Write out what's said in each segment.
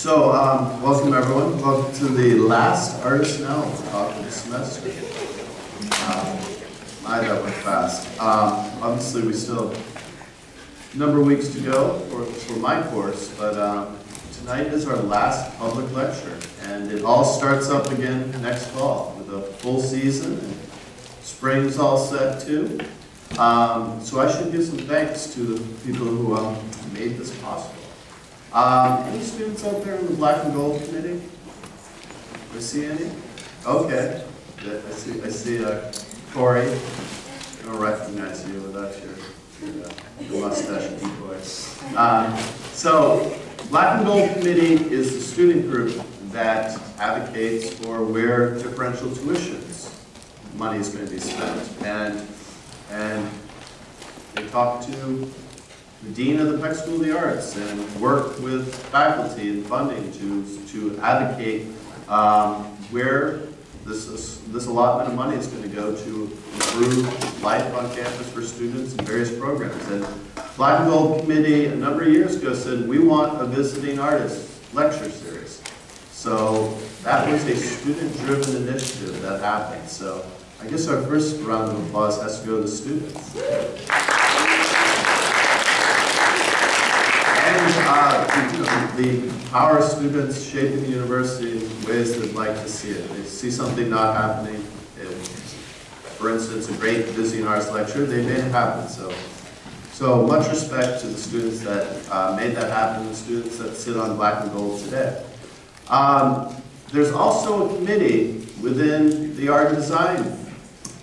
So, um, welcome everyone. Welcome to the last Artist Now talk of the semester. Um, my, that went fast. Um, obviously, we still have a number of weeks to go for, for my course, but um, tonight is our last public lecture, and it all starts up again next fall with a full season. And spring's all set too. Um, so I should give some thanks to the people who um, made this possible. Um, any students out there in the black and gold committee? I see any? Okay. I see, I see uh, Corey. I don't recognize you without your, your, uh, your mustache and voice. Um, so, Black and Gold Committee is the student group that advocates for where differential tuitions money is going to be spent. And, and they talk to the Dean of the Peck School of the Arts and work with faculty and funding to, to advocate um, where this, is, this allotment of money is going to go to improve life on campus for students and various programs. And Black and Gold Committee a number of years ago said, we want a visiting artist lecture series. So that was a student-driven initiative that happened. So I guess our first round of applause has to go to the students. And uh, the of students shaping the university in ways they'd like to see it. They see something not happening. for instance, a great Visiting Arts lecture, they made it happen. So, so much respect to the students that uh, made that happen, the students that sit on black and gold today. Um, there's also a committee within the art and design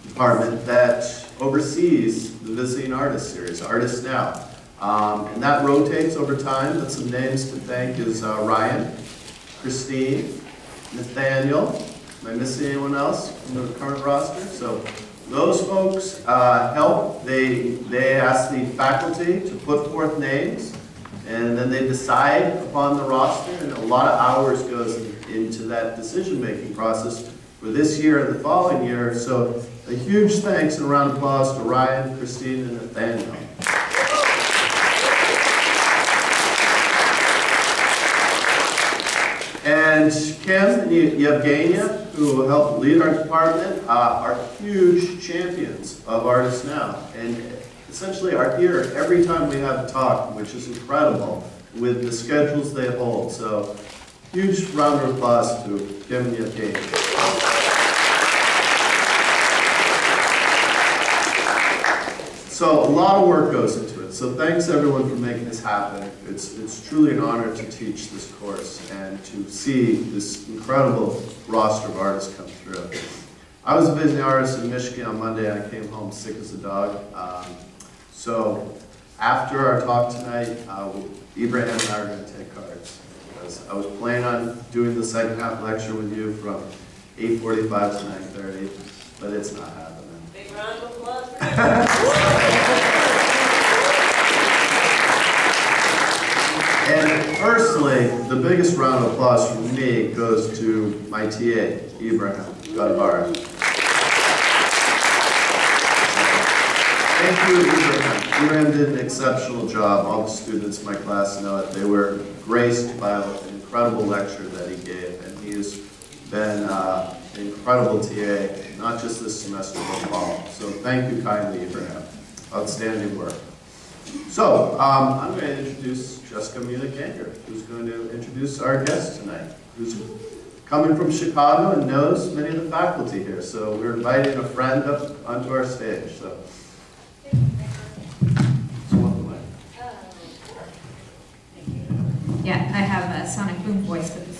department that oversees the Visiting Artist Series, Artists Now. Um, and that rotates over time, but some names to thank is uh, Ryan, Christine, Nathaniel. Am I missing anyone else from the current roster? So those folks uh, help. They, they ask the faculty to put forth names, and then they decide upon the roster, and a lot of hours goes into that decision-making process for this year and the following year. So a huge thanks and a round of applause to Ryan, Christine, and Nathaniel. And Kim and Yevgenia, who helped lead our department, uh, are huge champions of Artists Now. And essentially are here every time we have a talk, which is incredible with the schedules they hold. So huge round of applause to Yevgenia. So a lot of work goes into it. So thanks everyone for making this happen. It's, it's truly an honor to teach this course and to see this incredible roster of artists come through. I was a visiting artist in Michigan on Monday and I came home sick as a dog. Um, so after our talk tonight, uh, Ibrahim and I are going to take cards. Because I was planning on doing the second half lecture with you from 8.45 to 9.30, but it's not happening. Round of applause And personally, the biggest round of applause from me goes to my TA, Ibrahim Gadbar. Thank you, Ibrahim. Ibrahim did an exceptional job. All the students in my class know it. They were graced by an incredible lecture that he gave, and he has been uh, incredible TA, not just this semester, but fall. So thank you kindly, Ibrahim. Outstanding work. So, um, I'm going to introduce Jessica Meuninck-Ganger, who's going to introduce our guest tonight, who's coming from Chicago and knows many of the faculty here. So we're inviting a friend up onto our stage. So. Yeah, I have a sonic boom voice, but.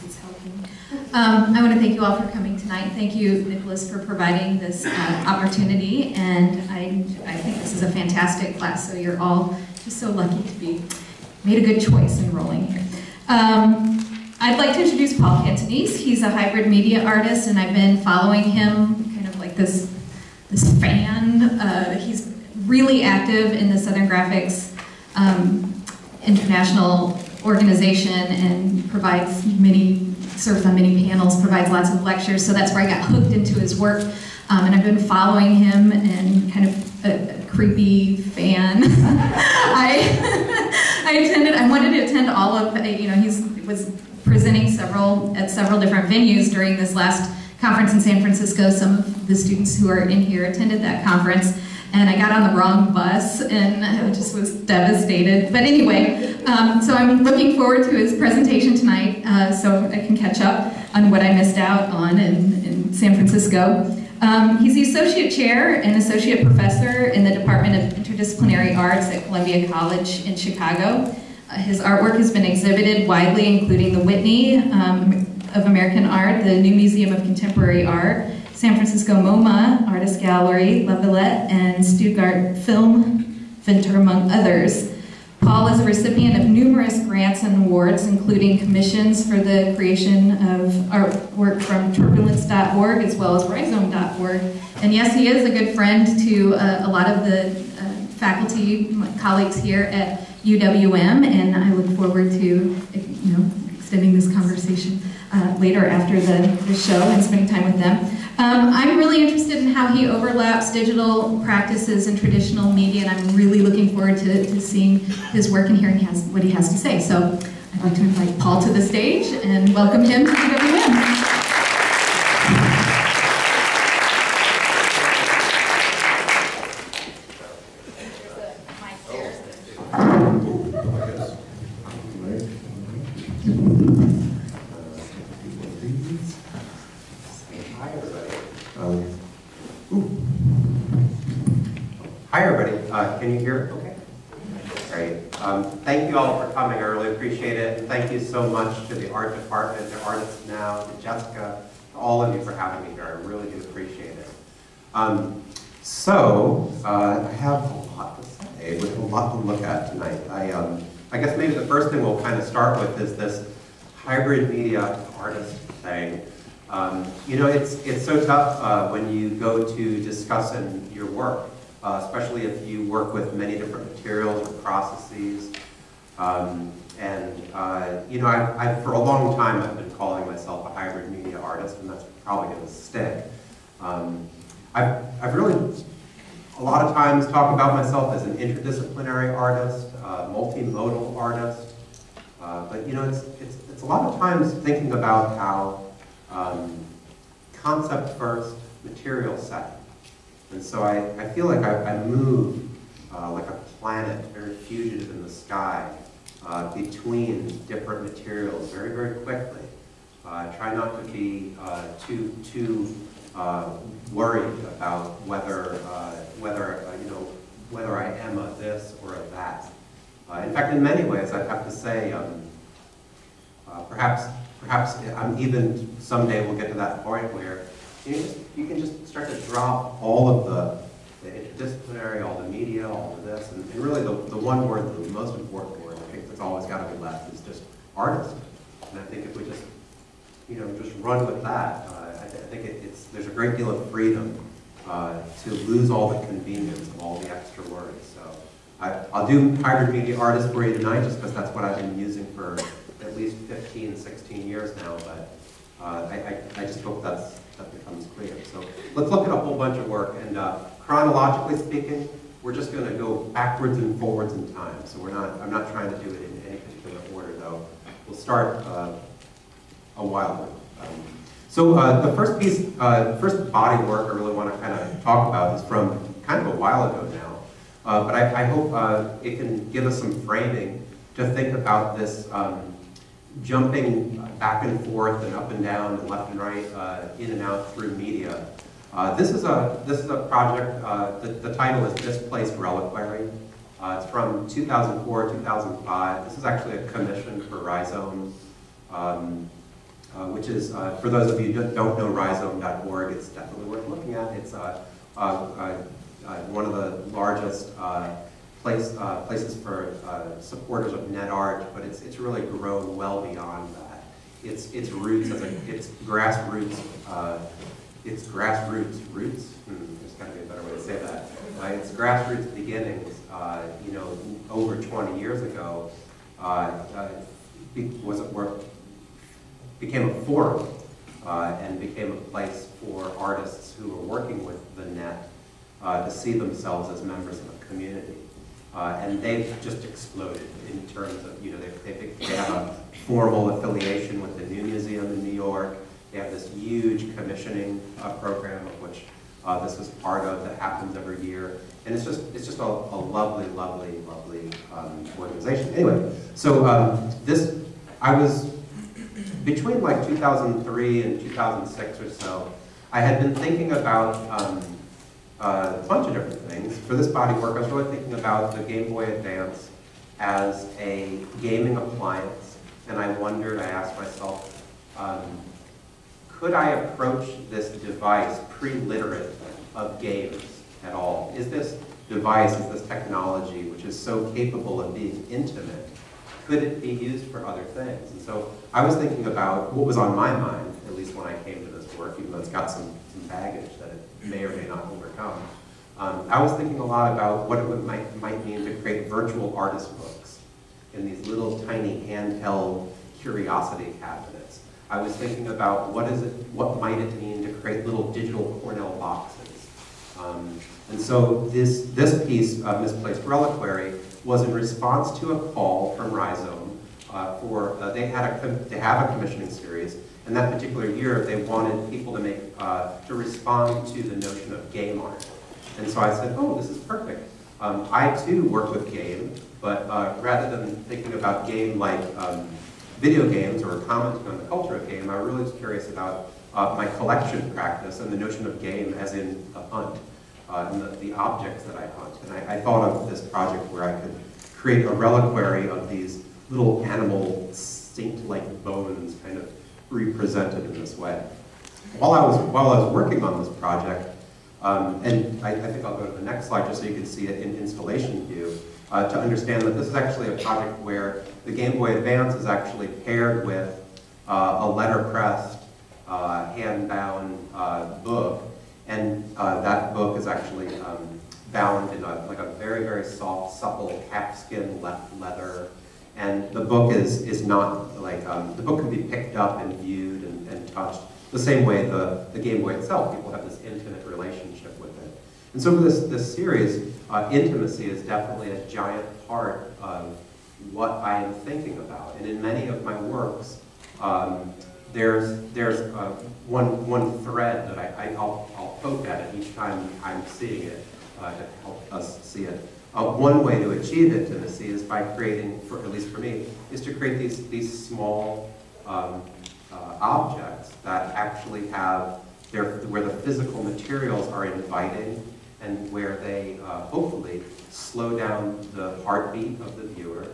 Um, I want to thank you all for coming tonight. Thank you, Nicholas, for providing this uh, opportunity. And I, I think this is a fantastic class, so you're all just so lucky to be made a good choice enrolling here. Um, I'd like to introduce Paul Catanese. He's a hybrid media artist, and I've been following him kind of like this, this fan. Uh, he's really active in the Southern Graphics um, International organization and provides many, serves on many panels, provides lots of lectures. So that's where I got hooked into his work. Um, and I've been following him and kind of a, a creepy fan. I, I attended, I wanted to attend all of, you know, he was presenting several at several different venues during this last conference in San Francisco. Some of the students who are in here attended that conference, and I got on the wrong bus and I just was devastated. But anyway, um, so I'm looking forward to his presentation tonight, uh, so I can catch up on what I missed out on in, in San Francisco. Um, he's the associate chair and associate professor in the Department of Interdisciplinary Arts at Columbia College in Chicago. Uh, his artwork has been exhibited widely, including the Whitney um, of American Art, the New Museum of Contemporary Art, San Francisco MoMA Artist Gallery, La Villette, and Stuttgart Film Center, among others. Paul is a recipient of numerous grants and awards, including commissions for the creation of artwork from turbulence.org as well as rhizome.org. And yes, he is a good friend to uh, a lot of the uh, faculty colleagues here at UWM, and I look forward to you know extending this conversation uh, later after the, the show and spending time with them. Um, I'm really interested in how he overlaps digital practices and traditional media, and I'm really looking forward to, to seeing his work and hearing has, what he has to say. So I'd like to invite Paul to the stage and welcome him to UWM. Hi, everybody. Uh, can you hear? Okay. Great. Um, thank you all for coming. I really appreciate it. And thank you so much to the art department, to Artists Now, to Jessica, to all of you for having me here. I really do appreciate it. Um, so, uh, I have a lot to say. Have a lot to look at tonight. I, um, I guess maybe the first thing we'll kind of start with is this hybrid media artist thing. Um, you know, it's, it's so tough uh, when you go to discussing your work uh, especially if you work with many different materials or processes. Um, and, uh, you know, I, I, for a long time I've been calling myself a hybrid media artist, and that's probably going to stick. Um, I've, I've really, a lot of times, talk about myself as an interdisciplinary artist, uh, multimodal artist. Uh, but, you know, it's, it's, it's a lot of times thinking about how um, concept first, material second. And so I, I feel like I, I move uh, like a planet, very fugitive in the sky, uh, between different materials very, very quickly. Uh, try not to be uh, too, too uh, worried about whether, uh, whether you know, whether I am a this or a that. in fact, in many ways, I have to say, um, perhaps, perhaps I'm even someday we'll get to that point where you, just, you can just start to drop all of the, the interdisciplinary, all the media, all of this, and, and really the, the one word, the most important that's always got to be left is just artist. And I think if we just, you know, just run with that, uh, I, th I, think it, it's, there's a great deal of freedom uh, to lose all the convenience of all the extra words. So I, I'll do hybrid media artist for you tonight just because that's what I've been using for at least 15, 16 years now, but uh, I, I, I just hope that's that becomes clear. So let's look at a whole bunch of work. And uh, chronologically speaking, we're just going to go backwards and forwards in time. So we're not, I'm not trying to do it in any particular order, though. We'll start uh, a while ago. Um, so uh, the first piece, uh, first body work I really want to kind of talk about is from kind of a while ago now. Uh, but I, I hope uh, it can give us some framing to think about this um, jumping back and forth and up and down and left and right, uh, in and out through media. Uh, this is a this is a project. Uh, the, the title is Displaced Reliquary. Uh, it's from 2004 2005. This is actually a commission for Rhizome, um, uh, which is uh, for those of you who don't know rhizome.org. It's definitely worth looking at. It's one of the largest place, places for supporters of net art, but it's, it's really grown well beyond that. Its, its roots as a, its grassroots, its grassroots roots, hmm, there's got to be a better way to say that. Uh, its grassroots beginnings, uh, you know, over 20 years ago, uh, was where became a forum and became a place for artists who were working with the net to see themselves as members of a community. Uh, and they've just exploded in terms of, you know, they, they, they have a formal affiliation with the New Museum in New York. Have this huge commissioning uh, program of which uh, this is part of that happens every year. And it's just, it's just a, a lovely, lovely, lovely um, organization. Anyway, so um, this, I was, between like 2003 and 2006 or so, I had been thinking about um, uh, a bunch of different things. For this body work, I was really thinking about the Game Boy Advance as a gaming appliance, and I wondered, I asked myself, um, could I approach this device pre-literate of games at all? Is this device, is this technology, which is so capable of being intimate, could it be used for other things? And so I was thinking about what was on my mind, at least when I came to this work, even though it's got some, some baggage that it may or may not overcome. Um, I was thinking a lot about what it would, might, might mean to create virtual artist books in these little tiny handheld curiosity cabinets. I was thinking about what is it, what might it mean to create little digital Cornell boxes. Um, and so this, this piece, of Misplaced Reliquary, was in response to a call from Rhizome uh, for, uh, they had a, they have a commissioning series, and that particular year they wanted people to make, uh, to respond to the notion of game art. And so I said, oh, this is perfect. Um, I too work with game, but uh, rather than thinking about game like um, video games or commenting on the culture of game, I really was curious about uh, my collection practice and the notion of game as in a hunt, uh, and the, the, objects that I hunt. And I, I, thought of this project where I could create a reliquary of these little animal saint-like bones kind of represented in this way. While I was, while I was working on this project, um, and I, I, think I'll go to the next slide just so you can see it in installation view, uh, to understand that this is actually a project where the Game Boy Advance is actually paired with uh, a letterpressed, uh, hand-bound uh, book, and uh, that book is actually um, bound in a, like a very, very soft, supple calfskin leather, and the book is, is not like, um, the book can be picked up and viewed and, and touched the same way the, the Game Boy itself, people have this intimate relationship with it. And so for this, this series, uh, intimacy is definitely a giant part of what I am thinking about. And in many of my works, um, there's, there's uh, one, one thread that I, I, will I'll poke at it each time I'm seeing it uh, to help us see it. Uh, one way to achieve intimacy is by creating, for, at least for me, is to create these, these small um, uh, objects that actually have their, where the physical materials are inviting and where they uh, hopefully slow down the heartbeat of the viewer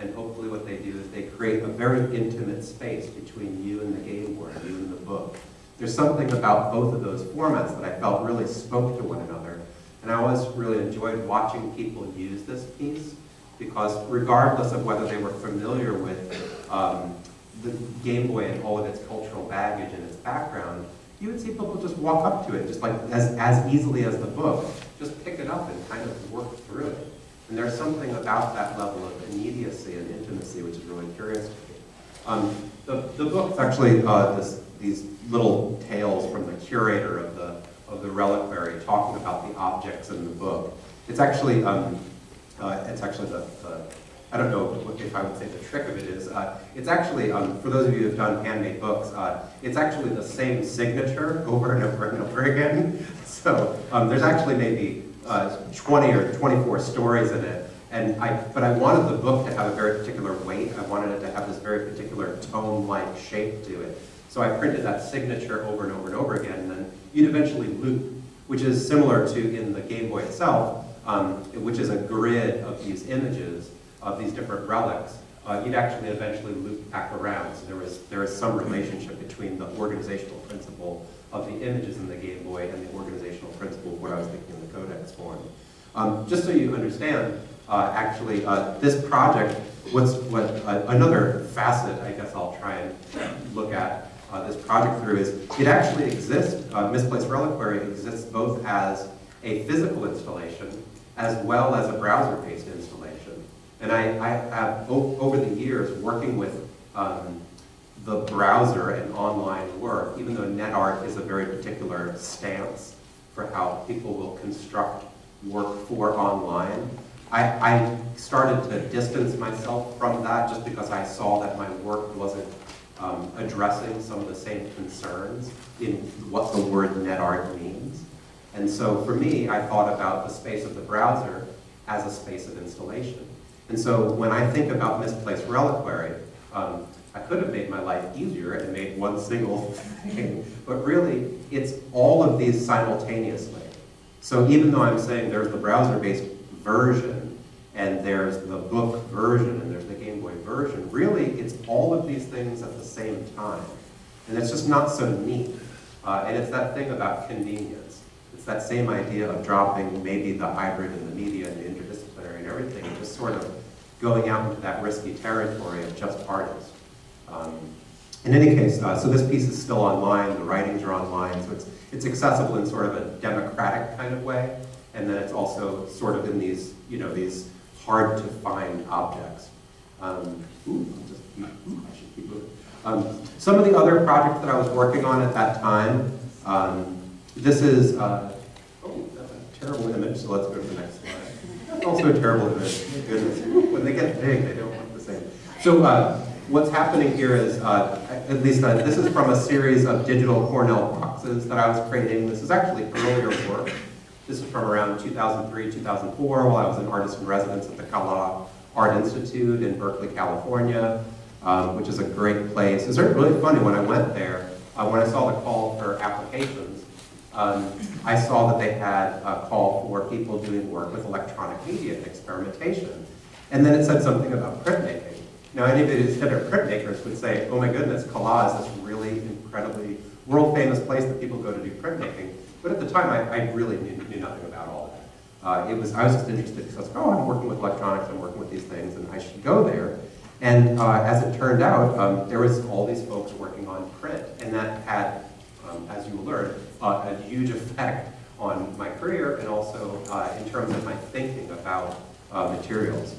and hopefully what they do is they create a very intimate space between you and the Game Boy, you and the book. There's something about both of those formats that I felt really spoke to one another. And I always really enjoyed watching people use this piece because regardless of whether they were familiar with um, the Game Boy and all of its cultural baggage and its background, you would see people just walk up to it, just like as, as easily as the book, just pick it up and kind of work through it. And there's something about that level of immediacy and intimacy which is really curious to me. Um, the, the book is actually uh, this, these little tales from the curator of the, of the reliquary talking about the objects in the book. It's actually, um, uh, it's actually the, the I don't know if I would say the trick of it is, uh, it's actually, um, for those of you who have done handmade books, uh, it's actually the same signature over and over and over again. So um, there's actually maybe uh, 20 or 24 stories in it. And I, but I wanted the book to have a very particular weight. I wanted it to have this very particular tone-like shape to it. So I printed that signature over and over and over again, and then you'd eventually loop, which is similar to in the Game Boy itself, um, which is a grid of these images of these different relics, uh, you'd actually eventually loop back around. So there was, there is some relationship between the organizational principle of the images in the Game Boy and the organizational principle of what I was thinking in the codex form. Um, just so you understand, uh, actually, uh, this project, what's what uh, another facet, I guess I'll try and look at uh, this project through is it actually exists. Uh, Misplaced Reliquary exists both as a physical installation as well as a browser-based installation. And I, I have, over the years, working with um, the browser and online work, even though NetArt is a very particular stance for how people will construct work for online, I, I started to distance myself from that just because I saw that my work wasn't um, addressing some of the same concerns in what the word NetArt means. And so for me, I thought about the space of the browser as a space of installation. And so when I think about misplaced reliquary, um, I could have made my life easier and made one single thing, but really it's all of these simultaneously. So even though I'm saying there's the browser-based version, and there's the book version, and there's the Game Boy version, really it's all of these things at the same time. And it's just not so neat. Uh, and it's that thing about convenience. It's that same idea of dropping maybe the hybrid and the media and the interdisciplinary and everything, just sort of going out into that risky territory of just artists. Um, in any case, uh, so this piece is still online, the writings are online, so it's, it's accessible in sort of a democratic kind of way, and then it's also sort of in these, you know, these hard to find objects. Um, ooh, just ooh, I should keep moving. Um, some of the other projects that I was working on at that time, um, this is, uh, oh, that's a terrible image, so let's go to the next That's also a terrible image, goodness. When they get big, they don't look the same. So uh, what's happening here is, uh, at least uh, this is from a series of digital Cornell boxes that I was creating. This is actually earlier work. This is from around 2003, 2004, while I was an artist in residence at the Kala Art Institute in Berkeley, California, um, which is a great place. It's really funny, when I went there, uh, when I saw the call for applications, um, I saw that they had a call for people doing work with electronic media and experimentation. And then it said something about printmaking. Now, anybody who's head of printmakers would say, oh my goodness, Kala is this really incredibly world-famous place that people go to do printmaking. But at the time, I, I really knew, knew, nothing about all that. Uh, it was, I was just interested because I was like, oh, I'm working with electronics, I'm working with these things, and I should go there. And uh, as it turned out, um, there was all these folks working on print, and that had, um, as you will learn, uh, a huge effect on my career and also uh, in terms of my thinking about uh, materials.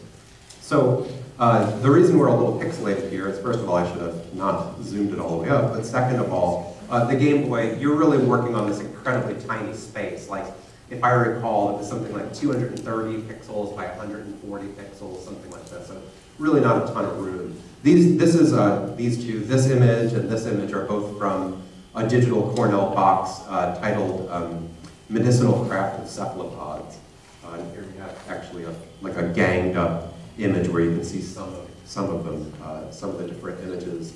So uh, the reason we're a little pixelated here is, first of all, I should have not zoomed it all the way up, but second of all, uh, the Game Boy, you're really working on this incredibly tiny space. Like, if I recall, it was something like 230 pixels by 140 pixels, something like that. So really not a ton of room. These, this is, uh, these two, this image and this image are both from a digital Cornell box uh, titled um, Medicinal Craft of Cephalopods. Uh, here we have actually a, like a ganged up image where you can see some of, some of them, uh, some of the different images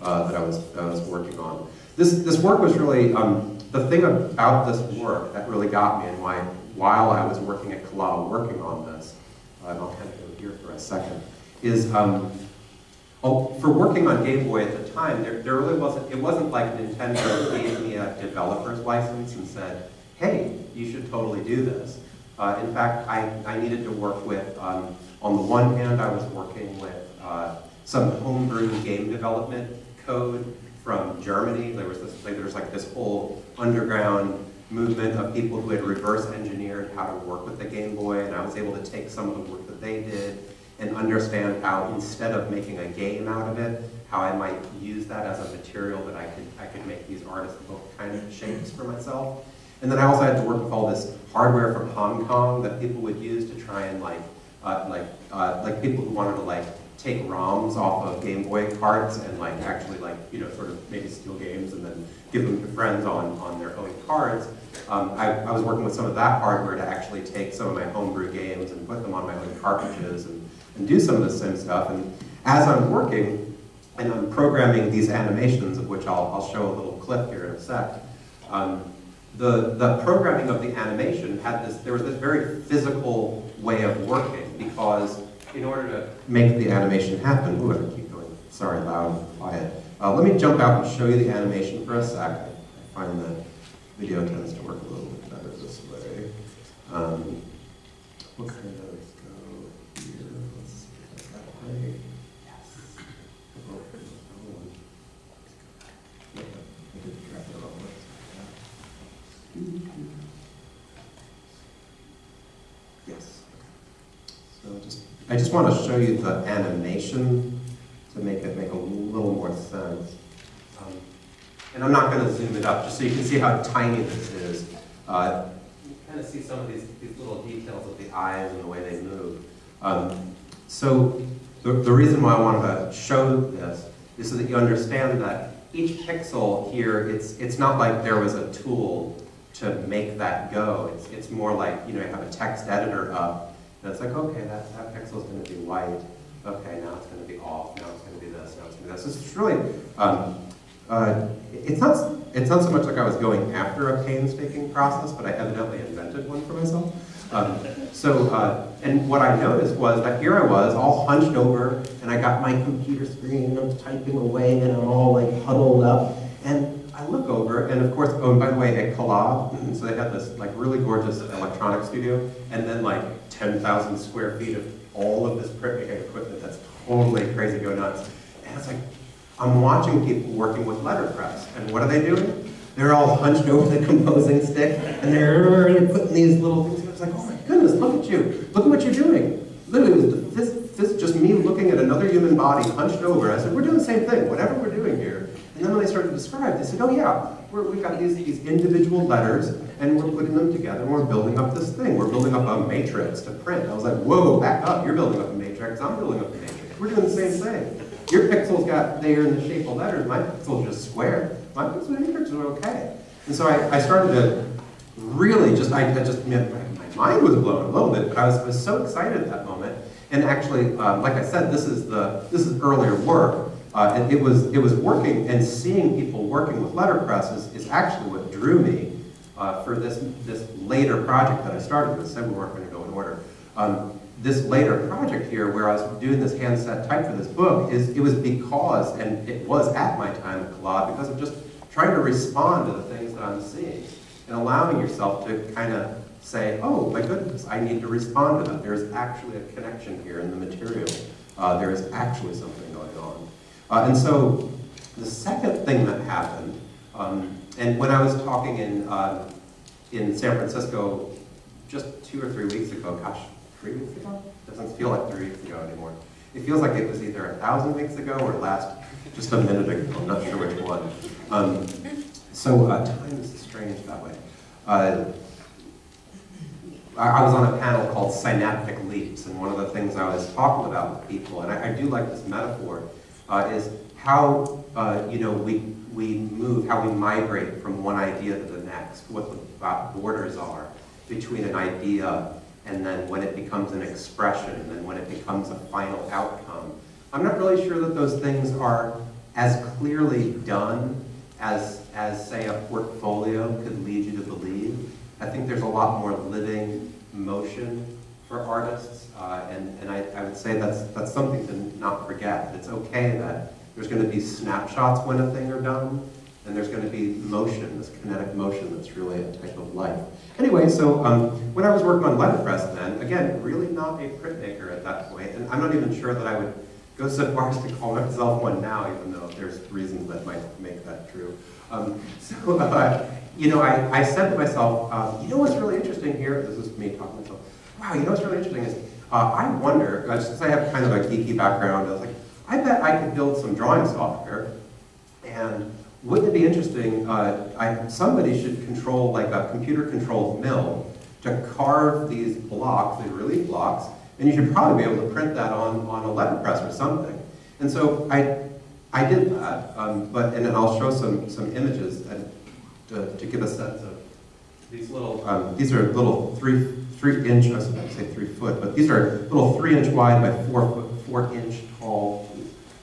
uh, that I was, I was working on. This, this work was really, um, the thing about this work that really got me and why, while I was working at Kala working on this, uh, and I'll kind of go here for a second, is um, for working on Game Boy at the time, there, there really wasn't, it wasn't like Nintendo gave me a developer's license and said, hey, you should totally do this. Uh, in fact, I, I needed to work with, um, on the one hand, I was working with uh, some homebrew game development code from Germany. There was this, like, there was like this whole underground movement of people who had reverse engineered how to work with the Game Boy, and I was able to take some of the work that they did and understand how instead of making a game out of it, how I might use that as a material that I could I could make these artist book kind of shapes for myself. And then I also had to work with all this hardware from Hong Kong that people would use to try and like uh, like uh, like people who wanted to like take ROMs off of Game Boy carts and like actually like you know sort of maybe steal games and then give them to friends on on their own cards. Um, I, I, was working with some of that hardware to actually take some of my homebrew games and put them on my own cartridges and, and do some of the same stuff. And as I'm working and I'm programming these animations, of which I'll, I'll show a little clip here in a sec, um, the, the programming of the animation had this, there was this very physical way of working because in order to make the animation happen, ooh, I keep going, sorry, loud and quiet. Uh, let me jump out and show you the animation for a sec. I find the video tends to work a little bit better this way. Um, what kind of go here? Let's see if that's that way. Yes. Oh, oh. Yeah, I did track it all. Yes. So just, I just want to show you the animation to make it make a little more sense. Um, and I'm not going to zoom it up, just so you can see how tiny this is. Uh, you kind of see some of these, these little details of the eyes and the way they move. Um, so the, the reason why I wanted to show this is so that you understand that each pixel here, it's, it's not like there was a tool to make that go. It's, it's more like, you know, you have a text editor up, and it's like, okay, that, that pixel is going to be white. Okay, now it's to be off. Now it's to be this. Now it's to be this. It's really, um, uh, it's not, it's not so much like I was going after a painstaking process, but I evidently invented one for myself. Um, so, uh, and what I noticed was that here I was, all hunched over, and I got my computer screen, and I'm typing away, and I'm all like huddled up, and I look over, and of course, oh, by the way, at Kala, mm-hmm, so they had this like really gorgeous electronic studio, and then like 10,000 square feet of all of this printmaking equipment that's totally crazy, go nuts. And it's like, I'm watching people working with letterpress, and what are they doing? They're all hunched over the composing stick, and they're putting these little things. It's like, oh my goodness, look at you. Look at what you're doing. Literally, this, this just me looking at another human body hunched over. I said, we're doing the same thing, whatever we're doing here. And then when they started to describe, they said, oh yeah, we have got these, these individual letters, and we're putting them together, and we're building up this thing. We're building up a matrix to print. I was like, whoa, back up. You're building up a matrix. I'm building up a matrix. We're doing the same thing. Your pixels got, they are in the shape of letters. My pixels just square. My pixel matrix are okay. And so I, I started to really just, I, I just, my, my mind was blown a little bit, but I was, was so excited at that moment. And actually, um, like I said, this is the, this is earlier work. Uh, and it was, it was working and seeing people working with letterpresses is actually what drew me uh, for this, this later project that I started with. Said we weren't going to go in order. Um, this later project here, where I was doing this handset type for this book, is it was because, and it was at my time at Kala, because of just trying to respond to the things that I'm seeing and allowing yourself to kind of say, oh my goodness, I need to respond to that. There's actually a connection here in the material. Uh, there is actually something. Uh, and so the second thing that happened, um, and when I was talking in, uh, in San Francisco just two or three weeks ago, gosh, three weeks ago? Doesn't feel like three weeks ago anymore. It feels like it was either a thousand weeks ago or last just a minute ago. I'm not sure which one. Um, so uh, time is strange that way. Uh, I was on a panel called Synaptic Leaps, and one of the things I was talking about with people, and I, I do like this metaphor, uh, is how uh, you know we we move, how we migrate from one idea to the next, what the borders are between an idea and then when it becomes an expression, and then when it becomes a final outcome. I'm not really sure that those things are as clearly done as, as say, a portfolio could lead you to believe. I think there's a lot more living motion for artists, uh, and, and I, I would say that's, that's something to not forget. It's okay that there's going to be snapshots when a thing are done, and there's going to be motion, this kinetic motion that's really a type of life. Anyway, so um, when I was working on letterpress then, again, really not a printmaker at that point, and I'm not even sure that I would go so far as to call myself one now, even though there's reasons that might make that true. Um, so, uh, you know, I, I said to myself, uh, you know what's really interesting here? This is me talking to. Wow, you know what's really interesting is, uh, I wonder, because I have kind of a geeky background, I was like, I bet I could build some drawing software, and wouldn't it be interesting, uh, I, somebody should control like a computer-controlled mill to carve these blocks, these relief blocks, and you should probably be able to print that on, on a letterpress or something. And so I, I did that, um, but, and then I'll show some, some images to, to give a sense of these little, um, these are little three, three inch, I was going to say three foot, but these are little three inch wide by four foot, four inch tall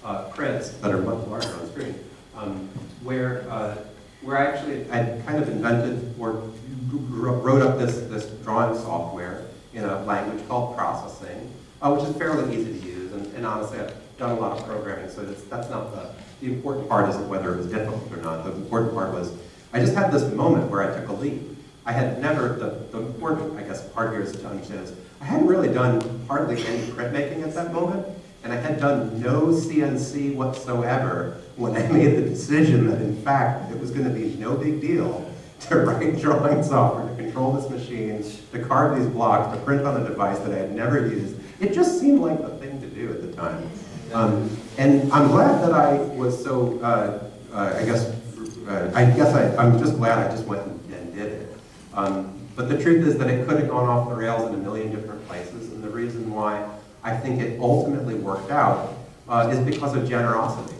uh, prints that are much larger on screen, um, where, uh, where I actually, I kind of invented or wrote up this, this drawing software in a language called processing, uh, which is fairly easy to use. And, and, honestly, I've done a lot of programming, so that's not the, the important part isn't whether it was difficult or not. The important part was I just had this moment where I took a leap. I had never, the, the important, I guess, part here is to understand is I hadn't really done hardly any printmaking at that moment, and I had done no CNC whatsoever when I made the decision that, in fact, it was going to be no big deal to write drawing software, to control this machine, to carve these blocks, to print on a device that I had never used. It just seemed like the thing to do at the time. Um, and I'm glad that I was so, uh, uh, I guess, uh, I guess I, I'm just glad I just went. Um, but the truth is that it could have gone off the rails in a million different places, and the reason why I think it ultimately worked out uh, is because of generosity.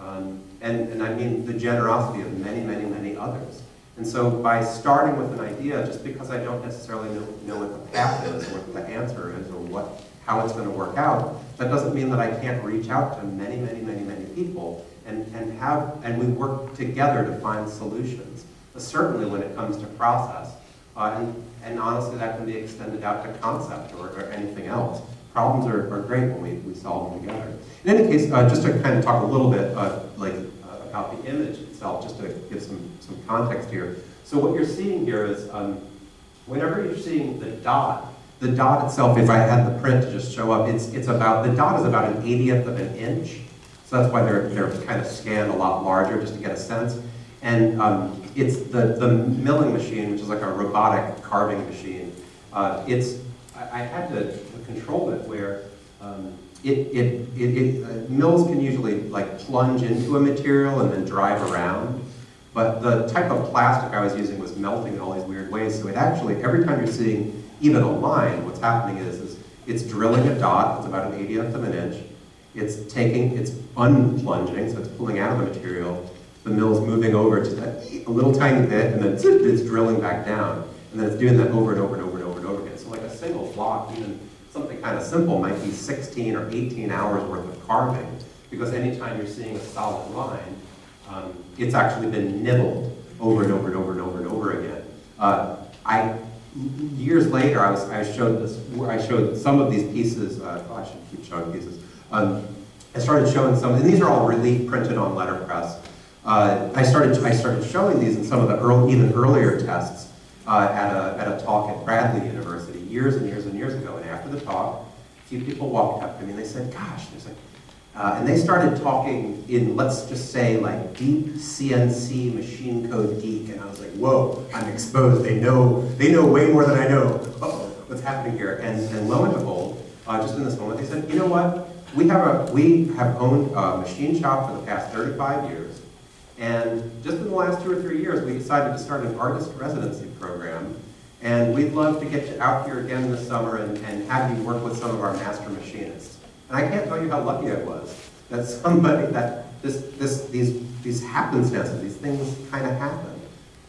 Um, and, and I mean the generosity of many, many, many others. And so by starting with an idea, just because I don't necessarily know, know what the path is, or what the answer is, or what, how it's going to work out, that doesn't mean that I can't reach out to many, many, many, many people and, and have, and we work together to find solutions. Certainly when it comes to process, uh, and, and honestly that can be extended out to concept or, or anything else. Problems are, are great when we, we solve them together. In any case, uh, just to kind of talk a little bit uh, like uh, about the image itself, just to give some, some context here. So what you're seeing here is, um, whenever you're seeing the dot, the dot itself, if I had the print to just show up, it's, it's about, the dot is about an 80th of an inch. So that's why they're, they're kind of scanned a lot larger, just to get a sense. And um, it's the, the milling machine, which is like a robotic carving machine. Uh, it's, I, I, had to control it where um, it, it, it, it uh, mills can usually like plunge into a material and then drive around. But the type of plastic I was using was melting in all these weird ways. So it actually, every time you're seeing even a line, what's happening is, is it's drilling a dot, it's about an 80th of an inch. It's taking, it's unplunging, so it's pulling out of the material. The mill's moving over to that, a little tiny bit, and then it's, it's drilling back down. And then it's doing that over and over and over and over and over again. So like a single block, even something kind of simple might be 16 or 18 hours worth of carving, because anytime you're seeing a solid line, um, it's actually been nibbled over and over and over and over and over again. Uh, I years later, I was I showed this I showed some of these pieces. Uh, oh, I should keep showing pieces. Um, I started showing some, and these are all relief printed on letterpress. Uh, I started I started showing these in some of the early, even earlier tests uh, at a at a talk at Bradley University years and years and years ago. And after the talk, a few people walked up to me and they said, "Gosh," they said. Uh, and they started talking in, let's just say, like deep CNC machine code geek, and I was like, "Whoa, I'm exposed. They know, they know way more than I know. Oh what's happening here?" And, and lo and behold, uh, just in this moment, they said, "You know what? We have a we have owned a machine shop for the past 35 years, and just in the last two or three years, we decided to start an artist residency program." And we'd love to get you out here again this summer and, and have you work with some of our master machinists. And I can't tell you how lucky I was that somebody, that this, this, these, these happenstances, these things kind of happen.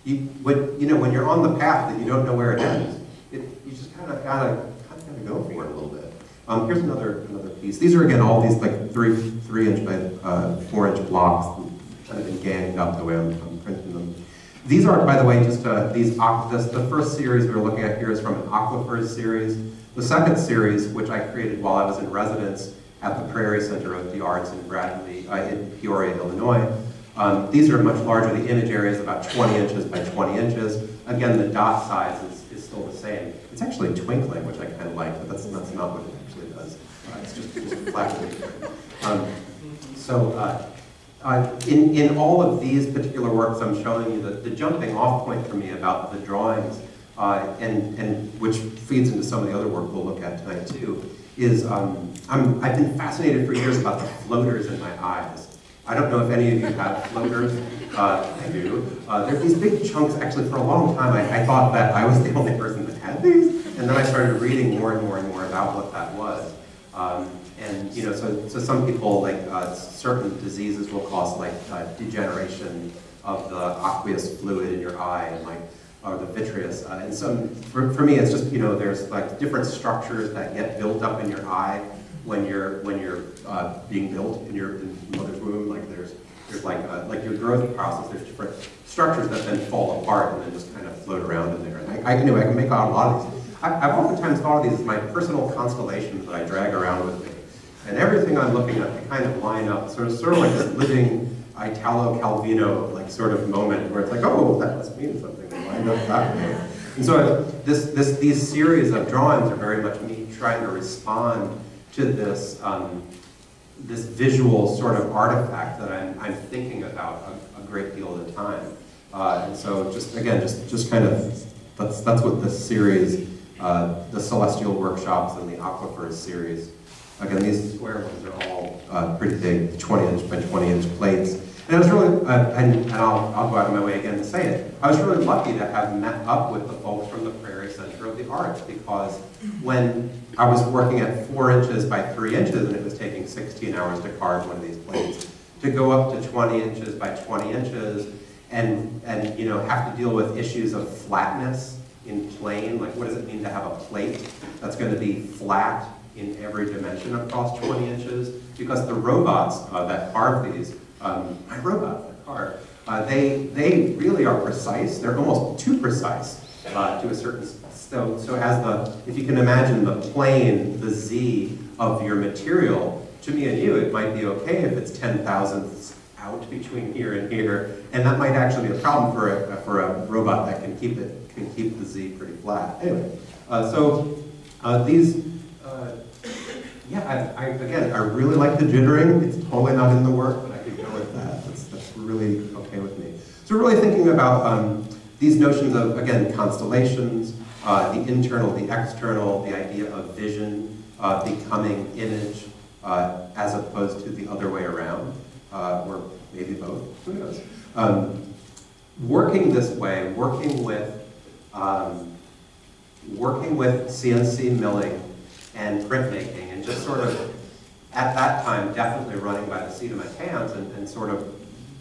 You, when, you know, when you're on the path that you don't know where it ends, it, you just kind of gotta, gotta go for it a little bit. Um, here's another, another piece. These are again all these like three, three inch by uh, four inch blocks, kind of been ganged up the way I'm, I'm printing them. These are, by the way, just uh, these, this, the first series we are looking at here is from an aquifers series. The second series, which I created while I was in residence at the Prairie Center of the Arts in Bradley, uh, in Peoria, Illinois, um, these are much larger. The image area is about 20 inches by 20 inches. Again, the dot size is, is still the same. It's actually twinkling, which I kind of like, but that's, that's not what it actually does. Uh, it's just, just. Um, so uh, uh, in, in all of these particular works I'm showing you, the, the jumping off point for me about the drawings uh, and, and which feeds into some of the other work we'll look at tonight too, is um, I'm, I've been fascinated for years about the floaters in my eyes. I don't know if any of you have floaters. Uh, I do. Uh, they're these big chunks. Actually, for a long time, I, I, thought that I was the only person that had these, and then I started reading more and more and more about what that was. You know, so, so some people like uh, certain diseases will cause like uh, degeneration of the aqueous fluid in your eye, and like or the vitreous. Uh, and so for, for me, it's just, you know, there's like different structures that get built up in your eye when you're, when you're uh, being built in your in mother's womb. Like there's, there's like, uh, like your growth process, there's different structures that then fall apart and then just kind of float around in there. And I, I can, I can make out a lot of these. I, I've oftentimes thought of these as my personal constellations that I drag around with me. And everything I'm looking at, they kind of line up, sort of, sort of like this living Italo Calvino like sort of moment where it's like, oh, that must mean something lined up that way. And so this, this, these series of drawings are very much me trying to respond to this, um, this visual sort of artifact that I'm, I'm thinking about a, a great deal of the time. Uh, and so just, again, just, just kind of, that's, that's what this series, uh, the Celestial Workshops and the Aquifers series, again, these square ones are all uh, pretty big, 20 inch by 20 inch plates. And I was really uh, and, and I'll, I'll go out of my way again to say it, I was really lucky to have met up with the folks from the Prairie Center of the Arts because when I was working at four inches by three inches and it was taking 16 hours to carve one of these plates, to go up to 20 inches by 20 inches and, and you know, have to deal with issues of flatness in plane, like what does it mean to have a plate that's going to be flat in every dimension across 20 inches? Because the robots uh, that carve these, um, my robot that carve, uh, they, they really are precise. They're almost too precise uh, to a certain, so, so as the, if you can imagine the plane, the Z of your material, to me and you, it might be okay if it's 10 thousandths out between here and here, and that might actually be a problem for a, for a robot that can keep it, can keep the Z pretty flat. Anyway, uh, so uh, these, yeah, I, I, again, I really like the jittering. It's totally not in the work, but I could go with that. That's, that's really okay with me. So really thinking about um, these notions of, again, constellations, uh, the internal, the external, the idea of vision, uh, becoming image, uh, as opposed to the other way around, uh, or maybe both, who knows. Um, working this way, working with, um, working with CNC milling and printmaking, just sort of, at that time, definitely running by the seat of my pants and, and sort of,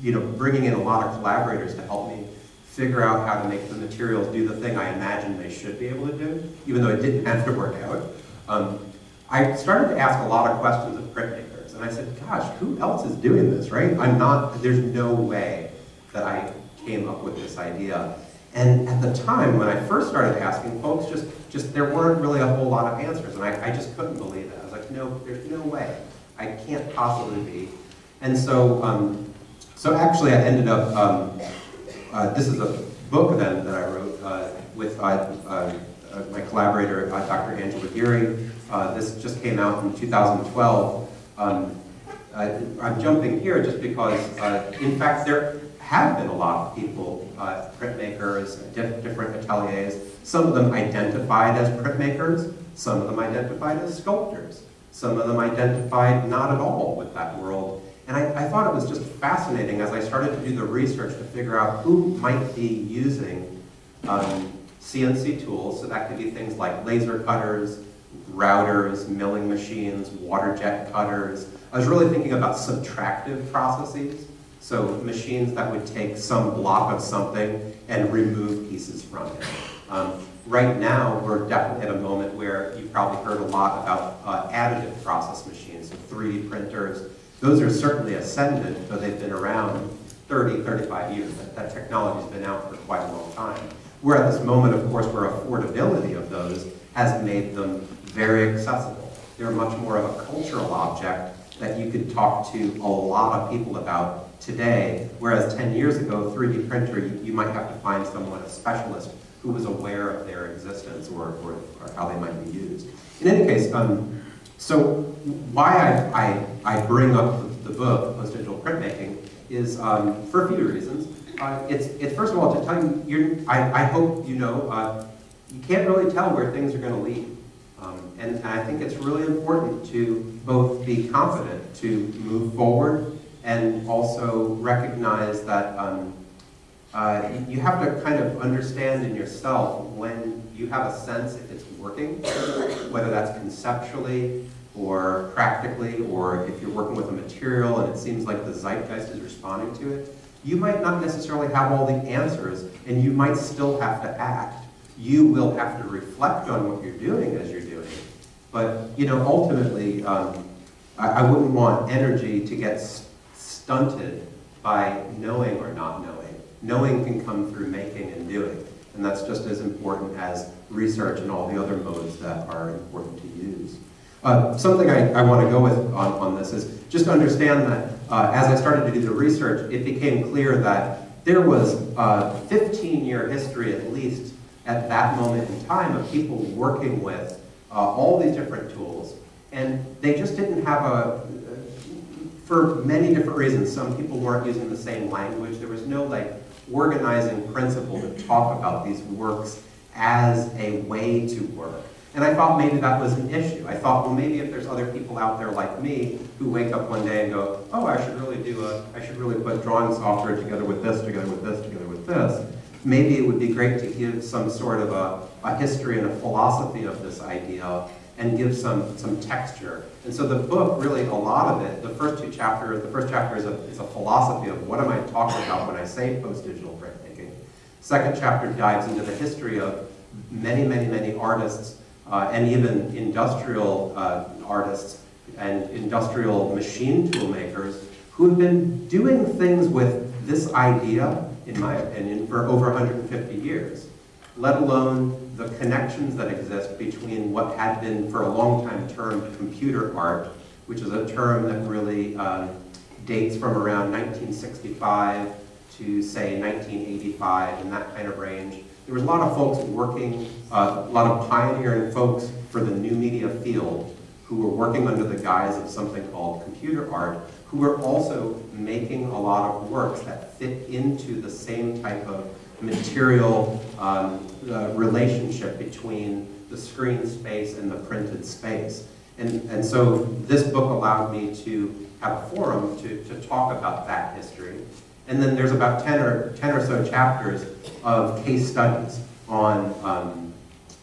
you know, bringing in a lot of collaborators to help me figure out how to make the materials do the thing I imagined they should be able to do, even though it didn't have to work out. Um, I started to ask a lot of questions of printmakers, and I said, gosh, who else is doing this, right? I'm not, there's no way that I came up with this idea. And at the time, when I first started asking, folks just, just there weren't really a whole lot of answers, and I, I just couldn't believe it. No, there's no way. I can't possibly be. And so, um, so actually I ended up, um, uh, this is a book then that I wrote uh, with uh, uh my collaborator, uh, Dr. Angela Geary, uh, this just came out in 2012. Um, I, am jumping here just because, in fact, there have been a lot of people, printmakers, diff different ateliers, some of them identified as printmakers, some of them identified as sculptors, some of them identified not at all with that world. And I, I thought it was just fascinating as I started to do the research to figure out who might be using um, CNC tools, so that could be things like laser cutters, routers, milling machines, water jet cutters. I was really thinking about subtractive processes, so machines that would take some block of something and remove pieces from it. Um, right now, we're definitely at a moment where you've probably heard a lot about uh, additive process machines, so 3D printers. Those are certainly ascendant, though they've been around 30, 35 years. That, that technology's been out for quite a long time. We're at this moment, of course, where affordability of those has made them very accessible. They're much more of a cultural object that you could talk to a lot of people about today, whereas 10 years ago, 3D printer, you, you might have to find someone, a specialist, who was aware of their existence or, or, or how they might be used. In any case, um, so why I, I, I bring up the, book, Post-Digital Printmaking, is um, for a few reasons. Uh, it's, it's first of all to tell you, you're, I, I hope you know, uh, you can't really tell where things are going to lead. Um, and, and, I think it's really important to both be confident to move forward and also recognize that um, uh, you have to kind of understand in yourself when you have a sense if it's working, whether that's conceptually or practically, or if you're working with a material and it seems like the zeitgeist is responding to it. You might not necessarily have all the answers, and you might still have to act. You will have to reflect on what you're doing as you're doing. But, you know, ultimately, um, I, I, wouldn't want energy to get st stunted by knowing or not knowing. Knowing can come through making and doing. And that's just as important as research and all the other modes that are important to use. Uh, something I, I want to go with on, on this is just understand that uh, as I started to do the research, it became clear that there was a 15-year history at least at that moment in time of people working with uh, all these different tools, and they just didn't have a, for many different reasons, some people weren't using the same language, there was no like organizing principle to talk about these works as a way to work. And I thought maybe that was an issue. I thought, well, maybe if there's other people out there like me who wake up one day and go, oh, I should really do a, I should really put drawing software together with this, together with this, together with this, maybe it would be great to give some sort of a, a history and a philosophy of this idea and give some, some texture. And so the book, really, a lot of it, the first two chapters, the first chapter is a, is a philosophy of what am I talking about when I say post-digital printmaking. Second chapter dives into the history of many, many, many artists uh, and even industrial uh, artists and industrial machine tool makers who have been doing things with this idea, in my opinion, for over 150 years, let alone the connections that exist between what had been for a long time termed computer art, which is a term that really um, dates from around 1965 to say 1985 in that kind of range. There was a lot of folks working, uh, a lot of pioneering folks for the new media field who were working under the guise of something called computer art, who were also making a lot of works that fit into the same type of material um, uh, relationship between the screen space and the printed space. And, and so this book allowed me to have a forum to, to talk about that history. And then there's about 10 or, 10 or so chapters of case studies on um,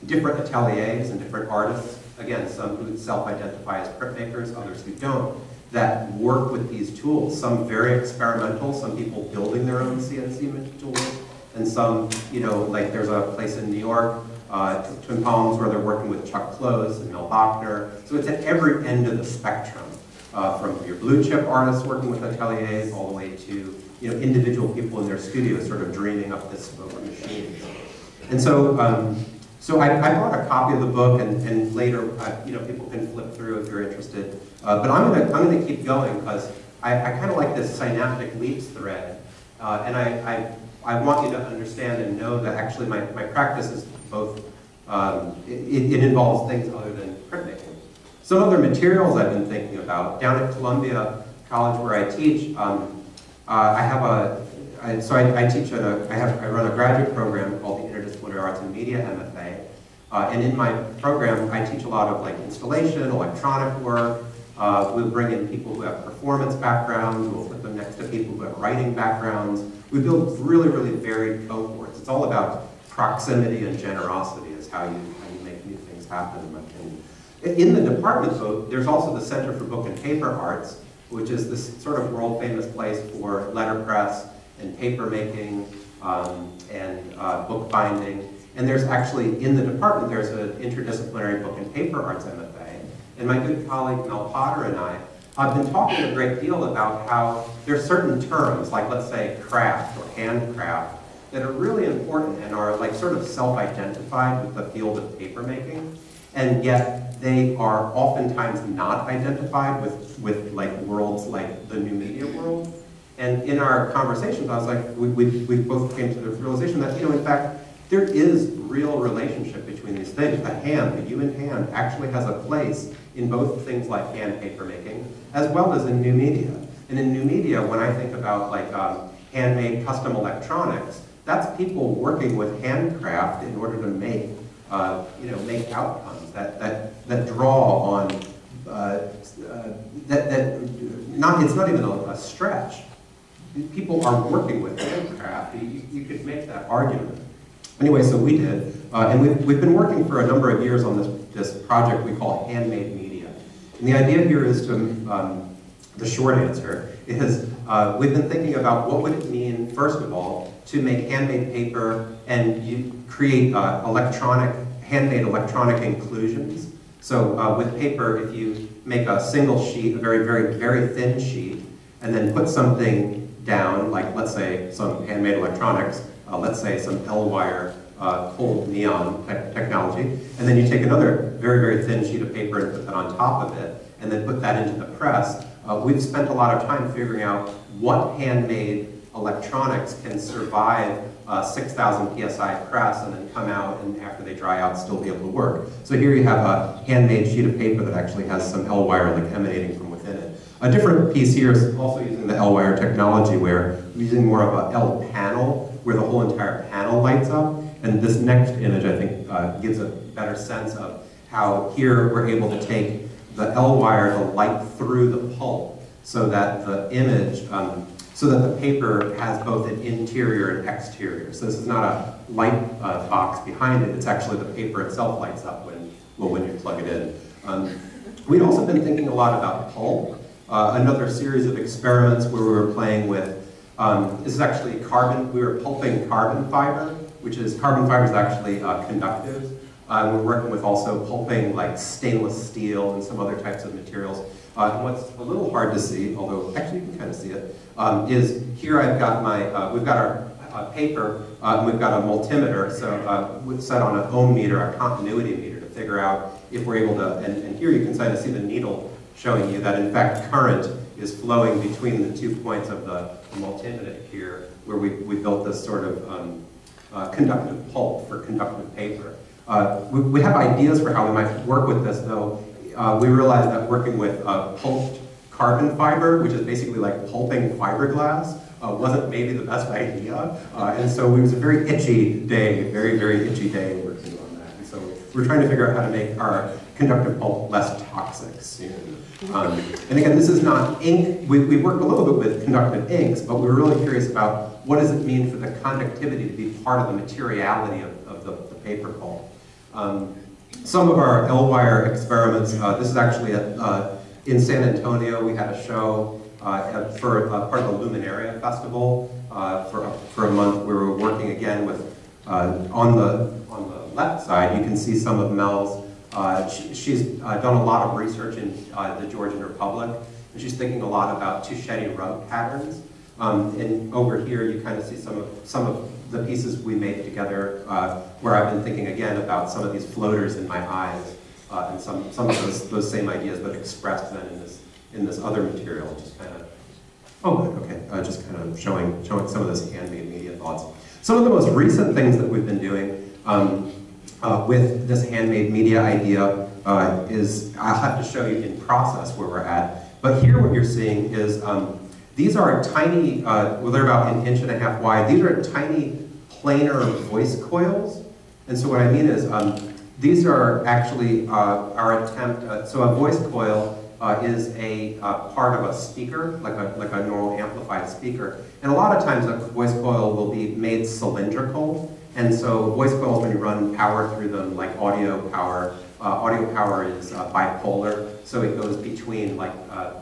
different ateliers and different artists. Again, some who self-identify as printmakers, others who don't, that work with these tools. Some very experimental, some people building their own CNC tools, and some, you know, like there's a place in New York, uh, Twin Palms, where they're working with Chuck Close and Mel Bochner. So it's at every end of the spectrum, uh, from your blue chip artists working with ateliers all the way to you know, individual people in their studios sort of dreaming up this over machines. And so, um, so I, I, bought a copy of the book, and, and later, uh, you know, people can flip through if you're interested. Uh, but I'm gonna, I'm gonna keep going because I, I kind of like this synaptic leaps thread, uh, and I, I I want you to understand and know that actually my, my practice is both, um, it, it, involves things other than printmaking. Some other materials I've been thinking about, down at Columbia College where I teach, um, uh, I have a, I, so I, I, teach at a, I, have, I run a graduate program called the Interdisciplinary Arts and Media MFA, uh, and in my program I teach a lot of like installation, electronic work, uh, we'll bring in people who have performance backgrounds, we'll next to people who have writing backgrounds, we build really, really varied cohorts. It's all about proximity and generosity is how you, how you make new things happen, in my opinion. In the department, though, there's also the Center for Book and Paper Arts, which is this sort of world-famous place for letterpress and paper making um, and uh, book binding. And there's actually, in the department, there's an interdisciplinary book and paper arts MFA. And my good colleague Mel Potter and I I've been talking a great deal about how there are certain terms, like let's say craft or handcraft, that are really important and are like sort of self-identified with the field of papermaking, and yet they are oftentimes not identified with, with like worlds like the new media world. And in our conversations, I was like, we, we, we both came to the realization that, you know, in fact, there is real relationship between these things. The hand, the human hand, actually has a place in both things like hand paper making, as well as in new media. And in new media, when I think about like um, handmade custom electronics, that's people working with handcraft in order to make, uh, you know, make outcomes that, that, that draw on, uh, uh, that, that not, it's not even a, a, stretch. People are working with handcraft. You, you could make that argument. Anyway, so we did, uh, and we've, we've been working for a number of years on this, this project we call Handmade and the idea here is to, um, the short answer is, uh, we've been thinking about what would it mean, first of all, to make handmade paper and you create uh, electronic, handmade electronic inclusions. So uh, with paper, if you make a single sheet, a very, very, very thin sheet, and then put something down, like let's say some handmade electronics, uh, let's say some EL-wire uh, cold neon technology, and then you take another very, very thin sheet of paper and put that on top of it, and then put that into the press. Uh, we've spent a lot of time figuring out what handmade electronics can survive uh, 6,000 psi press and then come out and after they dry out still be able to work. So here you have a handmade sheet of paper that actually has some EL-wire like emanating from within it. A different piece here is also using the EL-wire technology where we're using more of a EL panel where the whole entire panel lights up and this next image, I think, uh, gives a better sense of how here we're able to take the EL wire the light through the pulp so that the image, um, so that the paper has both an interior and exterior. So this is not a light uh, box behind it, it's actually the paper itself lights up when, well, when you plug it in. Um, we'd also been thinking a lot about pulp. Uh, another series of experiments where we were playing with, um, this is actually carbon, we were pulping carbon fiber, which is, carbon fiber is actually uh, conductive. Uh, we're working with also pulping like stainless steel and some other types of materials. Uh, and what's a little hard to see, although actually you can kind of see it, um, is here I've got my, uh, we've got our uh, paper, uh, and we've got a multimeter, so we've set on an ohm meter, a continuity meter, to figure out if we're able to, and, and here you can kind of see the needle showing you that in fact current is flowing between the two points of the multimeter here, where we, we built this sort of um, uh, conductive pulp for conductive paper. Uh, we, we, have ideas for how we might work with this, though. Uh, we realized that working with uh, pulped carbon fiber, which is basically like pulping fiberglass, uh, wasn't maybe the best idea. Uh, and so it was a very itchy day, very, very itchy day working on that. And so we're trying to figure out how to make our conductive pulp less toxic soon. Um, and again, this is not ink. We, we worked a little bit with conductive inks, but we were really curious about what does it mean for the conductivity to be part of the materiality of, of the, the paper pulp. Um, some of our EL-wire experiments, uh, this is actually uh, in San Antonio, we had a show uh, for uh, part of the Luminaria Festival uh, for, for a month. We were working again with, uh, on, the, on the left side, you can see some of Mel's, she, she's done a lot of research in the Georgian Republic, and she's thinking a lot about Tusheti rug patterns. Um, and over here, you kind of see some of, some of the pieces we made together uh, where I've been thinking again about some of these floaters in my eyes uh, and some, some of those, those same ideas but expressed then in this, in this other material, just kind of, oh okay, uh, just kind of showing, showing some of those handmade media thoughts. Some of the most recent things that we've been doing um, uh, with this handmade media idea uh, is, I'll have to show you in process where we're at, but here what you're seeing is um, these are tiny, uh, well they're about an inch and a half wide, these are tiny planar voice coils. And so what I mean is, um, these are actually uh, our attempt, uh, so a voice coil uh, is a uh, part of a speaker, like a, like a normal amplified speaker. And a lot of times a voice coil will be made cylindrical. And so voice coils, when you run power through them, like audio power, uh, audio power is bipolar. So it goes between like,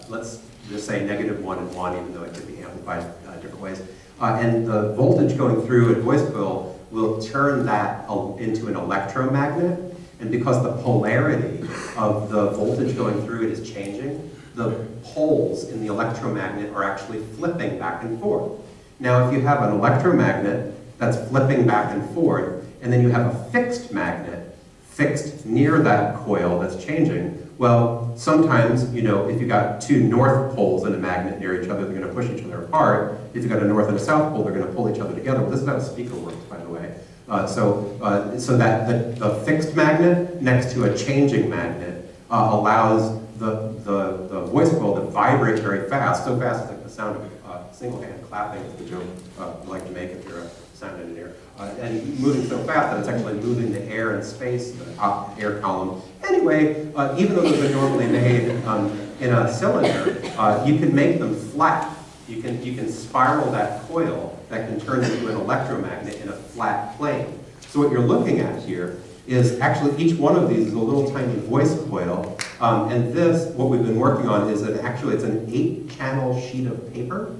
let's just say negative one and one, even though it could be amplified different ways. Uh, and the voltage going through a voice coil will turn that into an electromagnet. And because the polarity of the voltage going through it is changing, the poles in the electromagnet are actually flipping back and forth. Now, if you have an electromagnet that's flipping back and forth, and then you have a fixed magnet fixed near that coil that's changing, well, sometimes, you know, if you got two north poles in a magnet near each other, they're going to push each other apart. If you've got a north and a south pole, they're going to pull each other together. Well, this is how a speaker works, by the way. Uh, so, uh, so that the, the, fixed magnet next to a changing magnet uh, allows the, the, the voice coil to vibrate very fast, so fast it's like the sound of a single hand clapping is the joke uh, like to make if you're a sound engineer. Uh, and moving so fast that it's actually moving the air and space, the air column. Anyway, uh, even though those are normally made um, in a cylinder, uh, you can make them flat. You can, you can spiral that coil that can turn into an electromagnet in a flat plane. So what you're looking at here is actually each one of these is a little tiny voice coil. Um, and this, what we've been working on is an actually, it's an eight channel sheet of paper.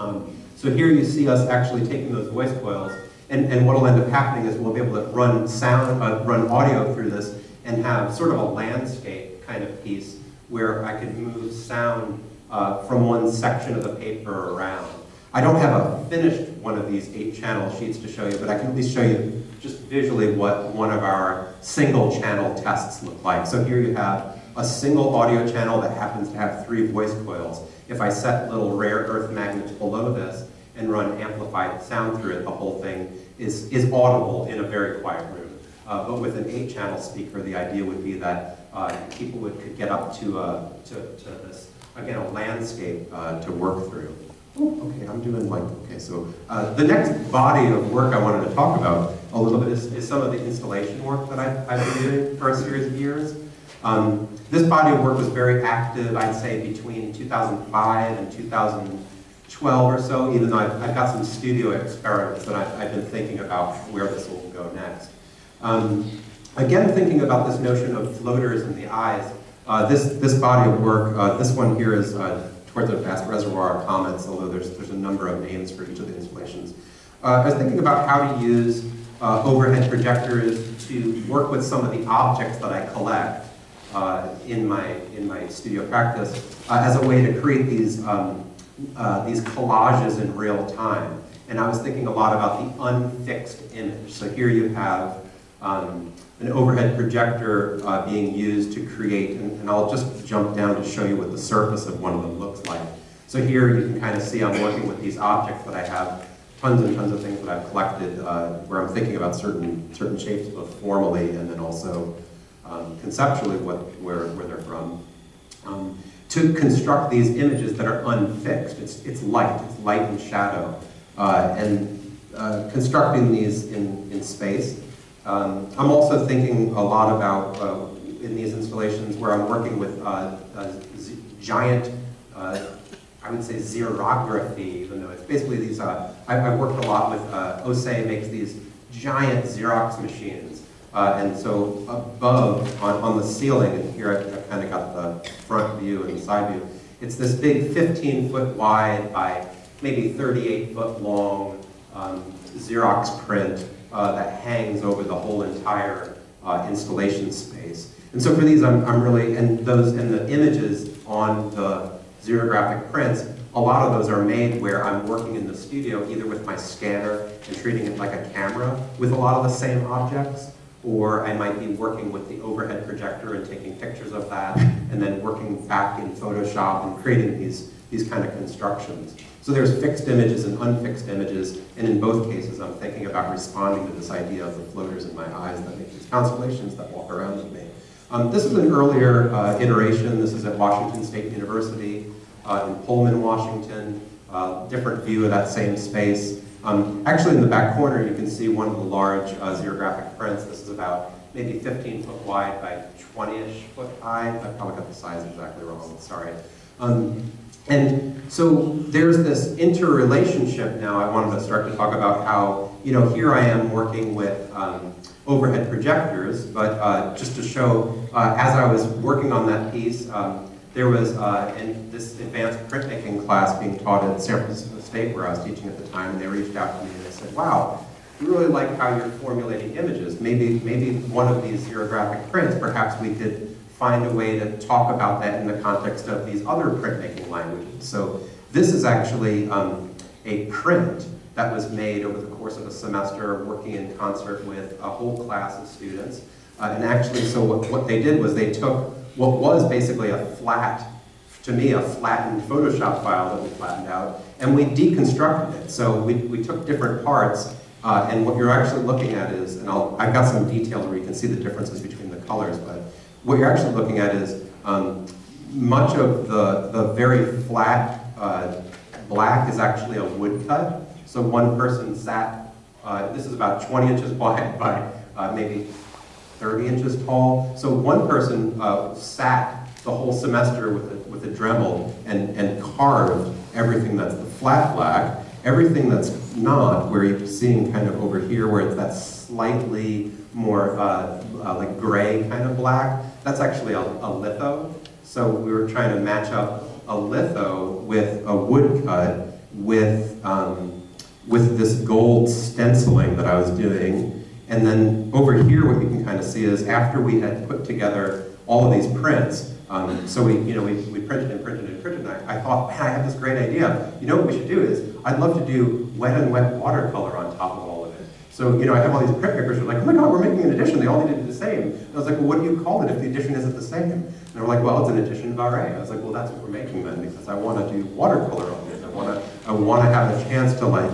Um, so here you see us actually taking those voice coils and, and what will end up happening is we'll be able to run sound, uh, run audio through this and have sort of a landscape kind of piece where I could move sound uh, from one section of the paper around. I don't have a finished one of these eight channel sheets to show you, but I can at least show you just visually what one of our single channel tests look like. So here you have a single audio channel that happens to have three voice coils. If I set little rare earth magnets below this, and run amplified sound through it, the whole thing is, is audible in a very quiet room. Uh, but with an eight-channel speaker, the idea would be that uh, people would could get up to, uh, to, to this, again, a landscape uh, to work through. Oh, okay, I'm doing like, okay, so uh, the next body of work I wanted to talk about a little bit is, is some of the installation work that I've, I've been doing for a series of years. Um, this body of work was very active, I'd say, between 2005 and 2012 or so, even though I've, I've got some studio experiments that I've, I've been thinking about where this will go next. Um, again, thinking about this notion of floaters in the eyes, uh, this, this body of work, uh, this one here is uh, towards a vast reservoir of comets, although there's, there's a number of names for each of the installations. Uh, I was thinking about how to use uh, overhead projectors to work with some of the objects that I collect uh, in, my, in my studio practice as a way to create these, um, uh, these collages in real time. And I was thinking a lot about the unfixed image. So here you have um, an overhead projector uh, being used to create, and, and, I'll just jump down to show you what the surface of one of them looks like. So here you can kind of see I'm working with these objects that I have, tons and tons of things that I've collected uh, where I'm thinking about certain, certain shapes both formally and then also um, conceptually what, where, where they're from. Um, to construct these images that are unfixed. It's, it's light, it's light and shadow. Uh, and uh, constructing these in, in space um, I'm also thinking a lot about, uh, in these installations, where I'm working with uh, giant, uh, I would say xerography, even though it's basically these, uh, I, have worked a lot with, uh, Océ makes these giant Xerox machines. Uh, and so above, on, on the ceiling, and here I've, I've kind of got the front view and the side view, it's this big 15 foot wide by maybe 38 foot long um, Xerox print uh, that hangs over the whole entire uh, installation space. And so for these, I'm, I'm really, and those, and the images on the xerographic prints, a lot of those are made where I'm working in the studio either with my scanner and treating it like a camera with a lot of the same objects, or I might be working with the overhead projector and taking pictures of that, and then working back in Photoshop and creating these, these kind of constructions. So there's fixed images and unfixed images, and in both cases I'm thinking about responding to this idea of the floaters in my eyes that make these constellations that walk around with me. Um, this is an earlier uh, iteration. This is at Washington State University uh, in Pullman, Washington. Uh, different view of that same space. Um, actually in the back corner you can see one of the large uh, xerographic prints. This is about maybe 15 foot wide by 20-ish foot high. I probably got the size exactly wrong, sorry. Um, and so there's this interrelationship now. I wanted to start to talk about how, you know, here I am working with um, overhead projectors, but uh, just to show, uh, as I was working on that piece, um, there was uh, in this advanced printmaking class being taught at San Francisco State where I was teaching at the time, and they reached out to me and they said, wow, we really like how you're formulating images. Maybe, maybe one of these xerographic prints, perhaps we could find a way to talk about that in the context of these other printmaking languages. So this is actually um, a print that was made over the course of a semester working in concert with a whole class of students. Uh, and actually, so what, what they did was they took what was basically a flat, to me, a flattened Photoshop file that we flattened out, and we deconstructed it. So we, we took different parts, uh, and what you're actually looking at is, and I'll, I've got some details where you can see the differences between the colors, but what you're actually looking at is um, much of the, the very flat uh, black is actually a woodcut. So one person sat, uh, this is about 20 inches wide by uh, maybe 30 inches tall. So one person uh, sat the whole semester with with Dremel and, and carved everything that's the flat black. Everything that's not, where you're seeing kind of over here where it's that slightly more uh, uh, like gray kind of black, that's actually a, a litho. So we were trying to match up a litho with a woodcut with, um, with this gold stenciling that I was doing. And then over here, what you can kind of see is after we had put together all of these prints, um, so we, you know, we, we printed and printed and printed, and I, I thought, man, I have this great idea. You know what we should do is, I'd love to do wet and wet watercolor on top of all of it. so, you know, I have all these print papers, they're like, oh my god, we're making an edition, they all need to be the same. And I was like, well, what do you call it if the edition isn't the same? And they were like, well, it's an edition variée. I was like, well, that's what we're making then, because I want to do watercolor on it. I want to, I want to have a chance to like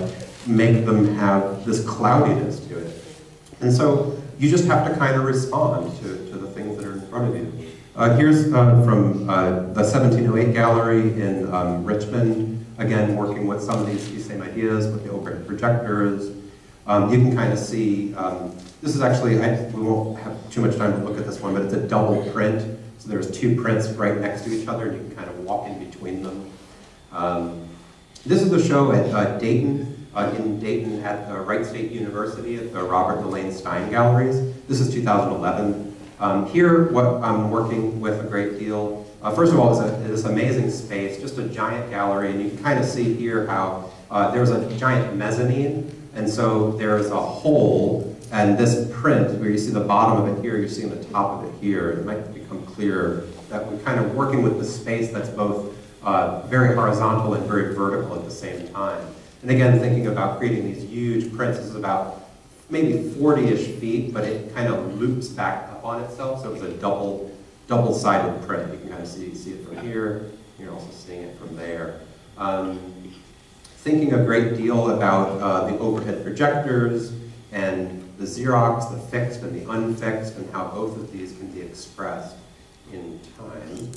make them have this cloudiness to it. And so you just have to kind of respond to, to the things that are in front of you. Uh, here's uh, from uh, the 1708 Gallery in um, Richmond, again, working with some of these, these same ideas with the overhead projectors, um, you can kind of see, um, this is actually, I, we won't have too much time to look at this one, but it's a double print. So there's two prints right next to each other, and you can kind of walk in between them. Um, this is the show at uh, Dayton, uh, in Dayton at the Wright State University at the Robert Delane Stein Galleries. This is 2011. Um, here, what I'm working with a great deal, uh, first of all, is a, this amazing space, just a giant gallery, and you can kind of see here how uh, there's a giant mezzanine, and so there's a hole, and this print, where you see the bottom of it here, you're seeing the top of it here, it might become clearer that we're kind of working with the space that's both uh, very horizontal and very vertical at the same time. And again, thinking about creating these huge prints, this is about maybe 40-ish feet, but it kind of loops back on itself, so it's a double, double-sided print. You can kind of see, see it from here, you're also seeing it from there. Um, thinking a great deal about uh, the overhead projectors and the Xerox, the fixed and the unfixed, and how both of these can be expressed in time.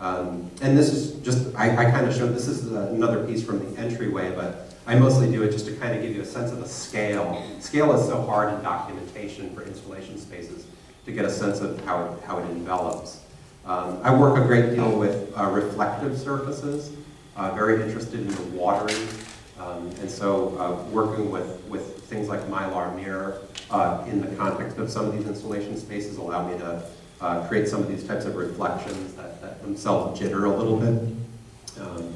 Um, and this is just, I, I kind of showed, this is another piece from the entryway, but I mostly do it just to kind of give you a sense of the scale. Scale is so hard in documentation for installation spaces to get a sense of how it, how it envelops. Um, I work a great deal with uh, reflective surfaces, uh, very interested in the watering, um, and so uh, working with, with things like Mylar Mirror uh, in the context of some of these installation spaces allow me to uh, create some of these types of reflections that, that themselves jitter a little bit. Um,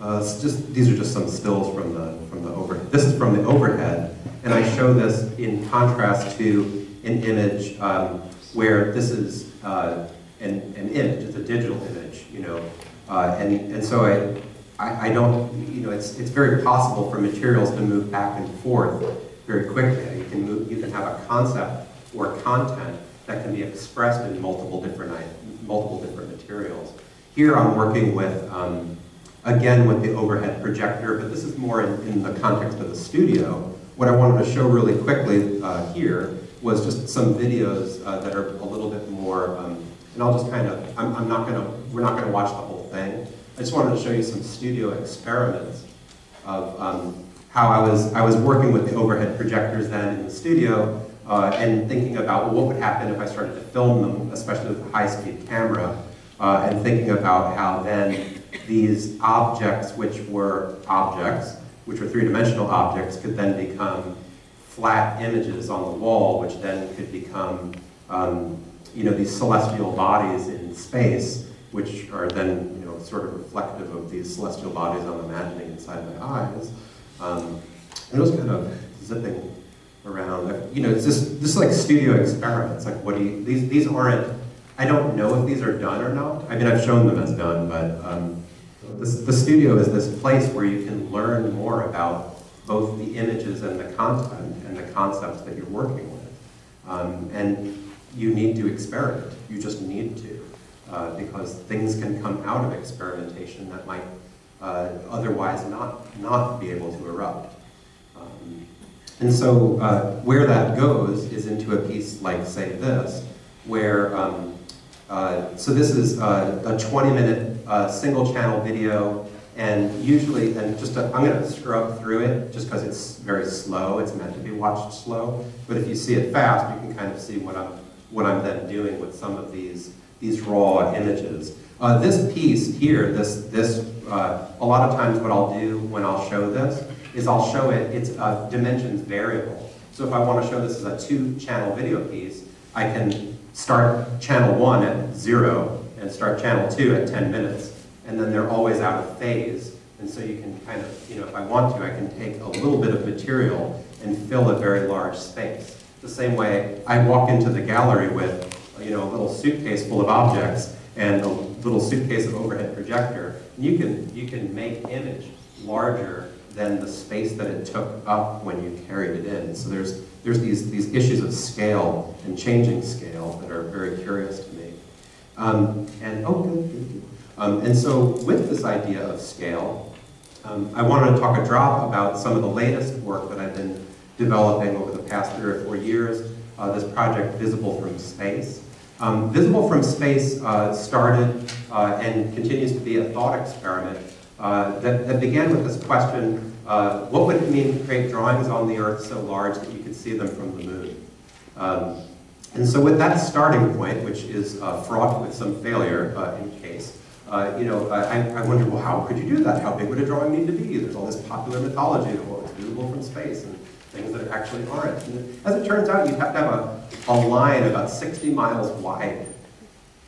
uh, just these are just some stills from the from the overhead. This is from the overhead, and I show this in contrast to an image um, where this is uh, an, an image. It's a digital image, you know, uh, and and so I, I, I don't you know it's it's very possible for materials to move back and forth very quickly. You can move. You can have a concept or content that can be expressed in multiple different multiple different materials. Here I'm working with. Um, again with the overhead projector, but this is more in, in the context of the studio. What I wanted to show really quickly uh, here was just some videos uh, that are a little bit more, um, and I'll just kind of, I'm, I'm not going to, we're not going to watch the whole thing. I just wanted to show you some studio experiments of um, how I was, I was working with the overhead projectors then in the studio uh, and thinking about what would happen if I started to film them, especially with a high-speed camera, uh, and thinking about how then these objects, which were objects, which were three-dimensional objects, could then become flat images on the wall, which then could become, um, you know, these celestial bodies in space, which are then, you know, sort of reflective of these celestial bodies I'm imagining inside my eyes. Um, and it was kind of zipping around. You know, it's just this is like studio experiments. Like, what do you? These these aren't. I don't know if these are done or not. I mean, I've shown them as done, but um, this, the studio is this place where you can learn more about both the images and the content concepts that you're working with. Um, and you need to experiment. You just need to. Uh, because things can come out of experimentation that might uh, otherwise not, not be able to erupt. Um, and so uh, where that goes is into a piece like, say, this, where um, uh, so this is uh, a 20 minute uh, single channel video and usually, and just i am going to scrub through it just because it's very slow. It's meant to be watched slow. But if you see it fast, you can kind of see what I'm, what I'm then doing with some of these, these raw images. Uh, this piece here, this, this uh, a lot of times what I'll do when I'll show this is I'll show it, it's a dimensions variable. So if I want to show this as a two channel video piece, I can start channel one at zero and start channel two at 10 minutes. And then they're always out of phase. And so you can kind of, you know, if I want to, I can take a little bit of material and fill a very large space. The same way I walk into the gallery with, you know, a little suitcase full of objects and a little suitcase of overhead projector. You can, you can make image larger than the space that it took up when you carried it in. So there's, there's these, these issues of scale and changing scale that are very curious to me. Um, and, oh, good, good, good. Um, and so with this idea of scale, um, I wanted to talk a drop about some of the latest work that I've been developing over the past three or four years, uh, this project Visible from Space. Um, Visible from Space uh, started uh, and continues to be a thought experiment uh, that, that, began with this question uh, what would it mean to create drawings on the Earth so large that you could see them from the moon? Um, and so with that starting point, which is uh, fraught with some failure in case, uh, you know, I, I wondered, well, how could you do that? How big would a drawing need to be? There's all this popular mythology of, it's visible from space and things that actually aren't. And as it turns out, you'd have to have a, a line about 60 miles wide.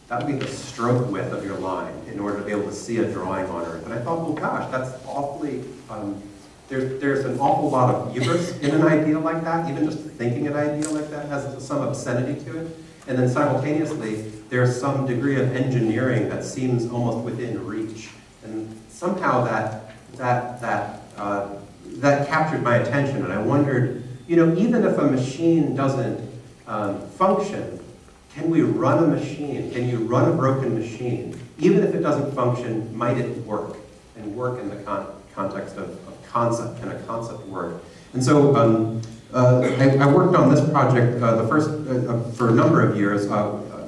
That would be the stroke width of your line in order to be able to see a drawing on Earth. And I thought, well, gosh, that's awfully, um, there's, there's an awful lot of hubris in an idea like that. Even just thinking an idea like that has some obscenity to it. And then simultaneously, there's some degree of engineering that seems almost within reach. And somehow that, that, that, uh, that captured my attention, and I wondered, you know, even if a machine doesn't um, function, can we run a machine? Can you run a broken machine? Even if it doesn't function, might it work? And work in the con context of, of, concept. Can a concept work? And so um, uh, I, I, worked on this project uh, the first uh, uh for a number of years.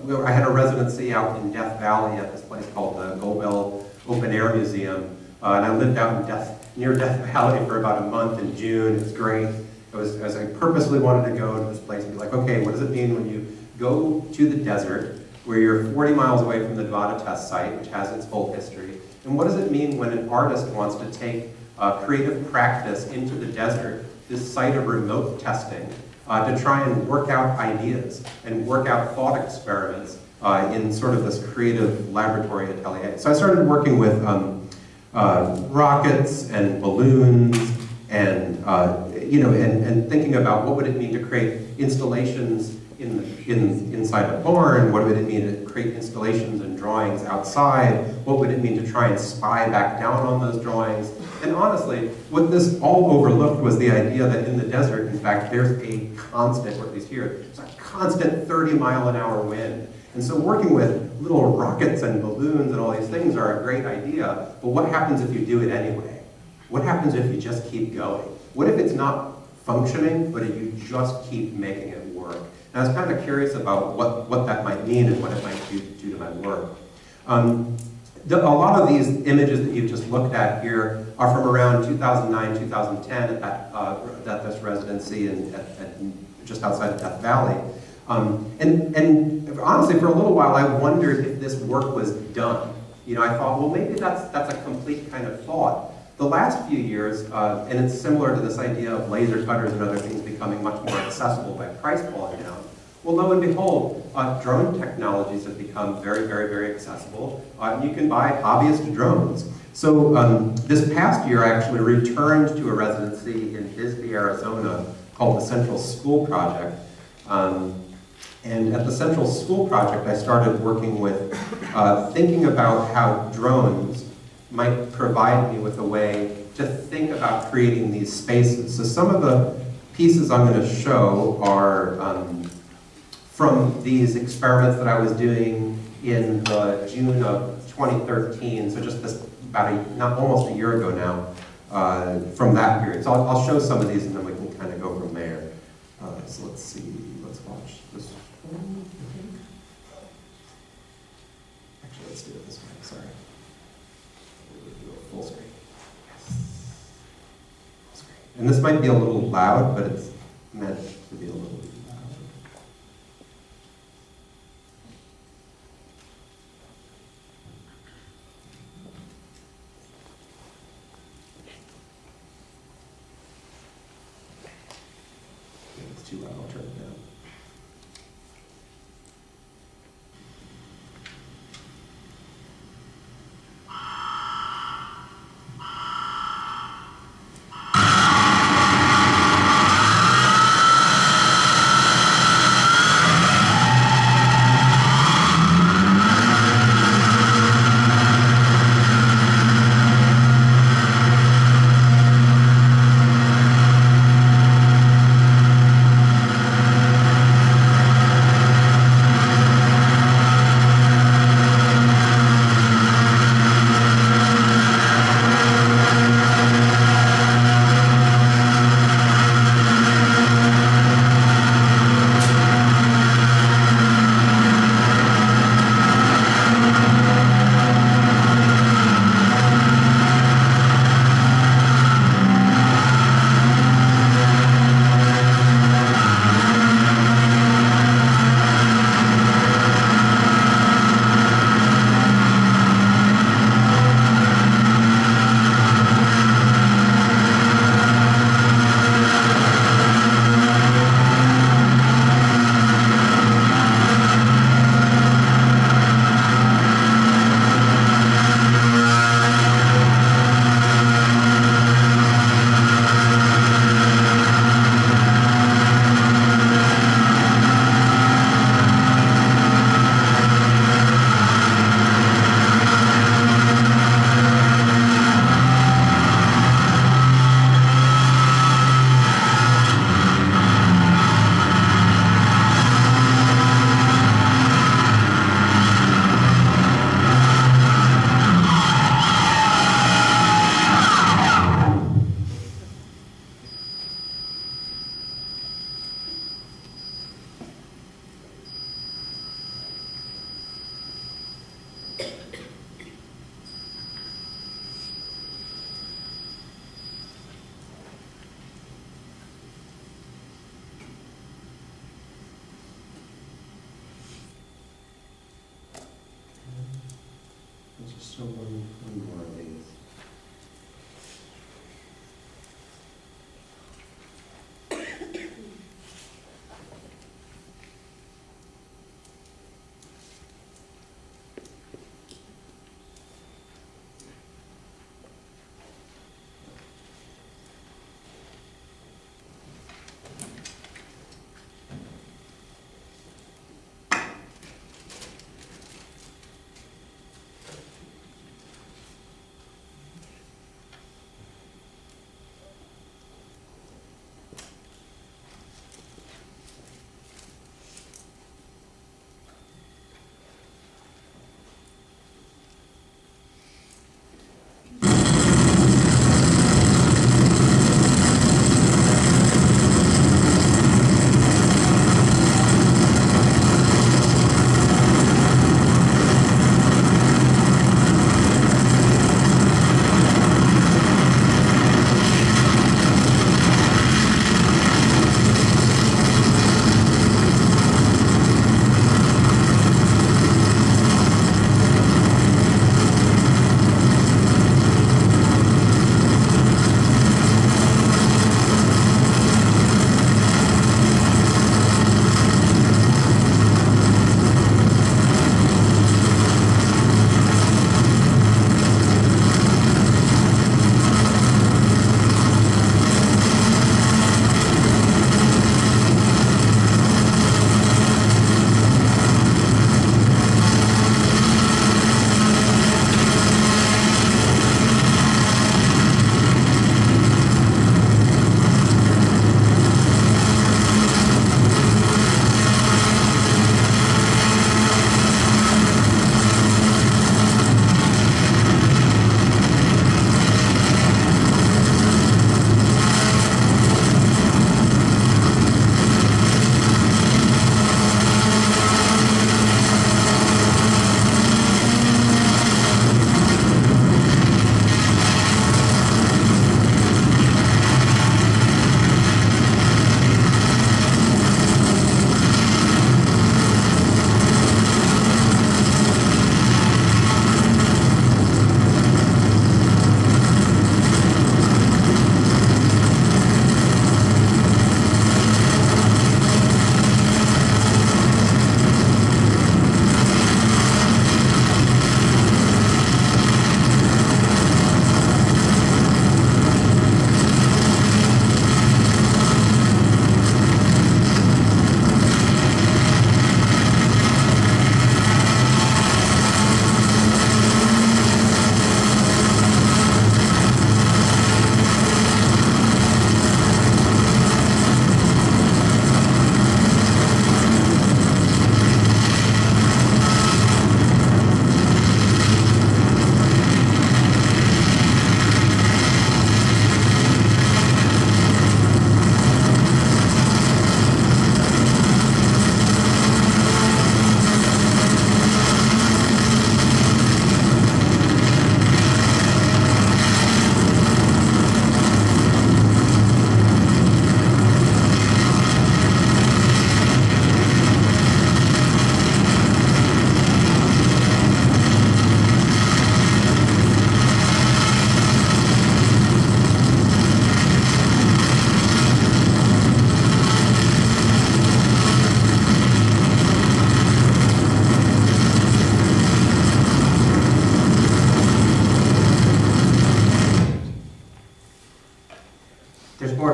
Uh, I had a residency out in Death Valley at this place called the Goldwell Open Air Museum, uh, and I lived out in Death, near Death Valley for about a month in June. It was great. It was, as I purposely wanted to go to this place and be like, okay, what does it mean when you go to the desert where you're 40 miles away from the Nevada test site, which has its full history, and what does it mean when an artist wants to take uh, creative practice into the desert, this site of remote testing, uh, to try and work out ideas and work out thought experiments uh, in sort of this creative laboratory atelier. So I started working with um, uh, rockets and balloons and, uh, you know, and, and thinking about what would it mean to create installations in, in, inside a barn, what would it mean to create installations and drawings outside, what would it mean to try and spy back down on those drawings, and honestly, what this all overlooked was the idea that in the desert, in fact, there's a constant, or at least here, there's a constant 30 mile an hour wind. And so working with little rockets and balloons and all these things are a great idea, but what happens if you do it anyway? What happens if you just keep going? What if it's not functioning, but if you just keep making it? And I was kind of curious about what, what that might mean and what it might do, do to my work. Um, the, a lot of these images that you've just looked at here are from around 2009, 2010 at, that, uh, this residency in, at, at just outside of Death Valley. Um, and, and honestly, for a little while, I wondered if this work was done. You know, I thought, well, maybe that's, that's a complete kind of thought. The last few years, uh, and it's similar to this idea of laser cutters and other things becoming much more accessible by price falling down, well, lo and behold, uh, drone technologies have become very, very, very accessible. Uh, you can buy hobbyist drones. So um, this past year, I actually returned to a residency in Bisbee, Arizona, called the Central School Project. Um, and at the Central School Project, I started working with uh, thinking about how drones might provide me with a way to think about creating these spaces. So some of the pieces I'm going to show are um, from these experiments that I was doing in June of 2013, so just this, about a, not almost a year ago now, uh, from that period. So I'll, I'll, show some of these and then we can kind of go from there. Uh, so let's see, let's watch this. Actually, let's do it this way, sorry. Full screen. Yes. And this might be a little loud, but it's meant to be a little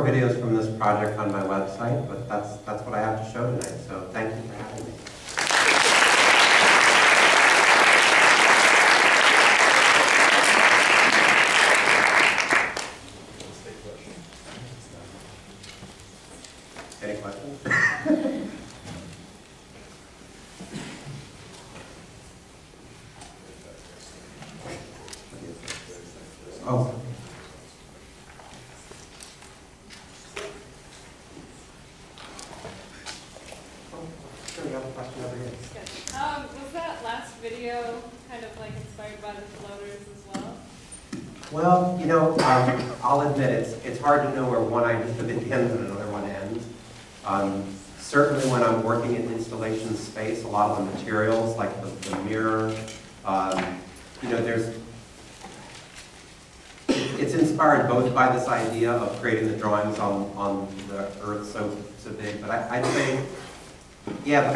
videos from this project on my website, but that's, that's what I have to show tonight, so thank you for having me.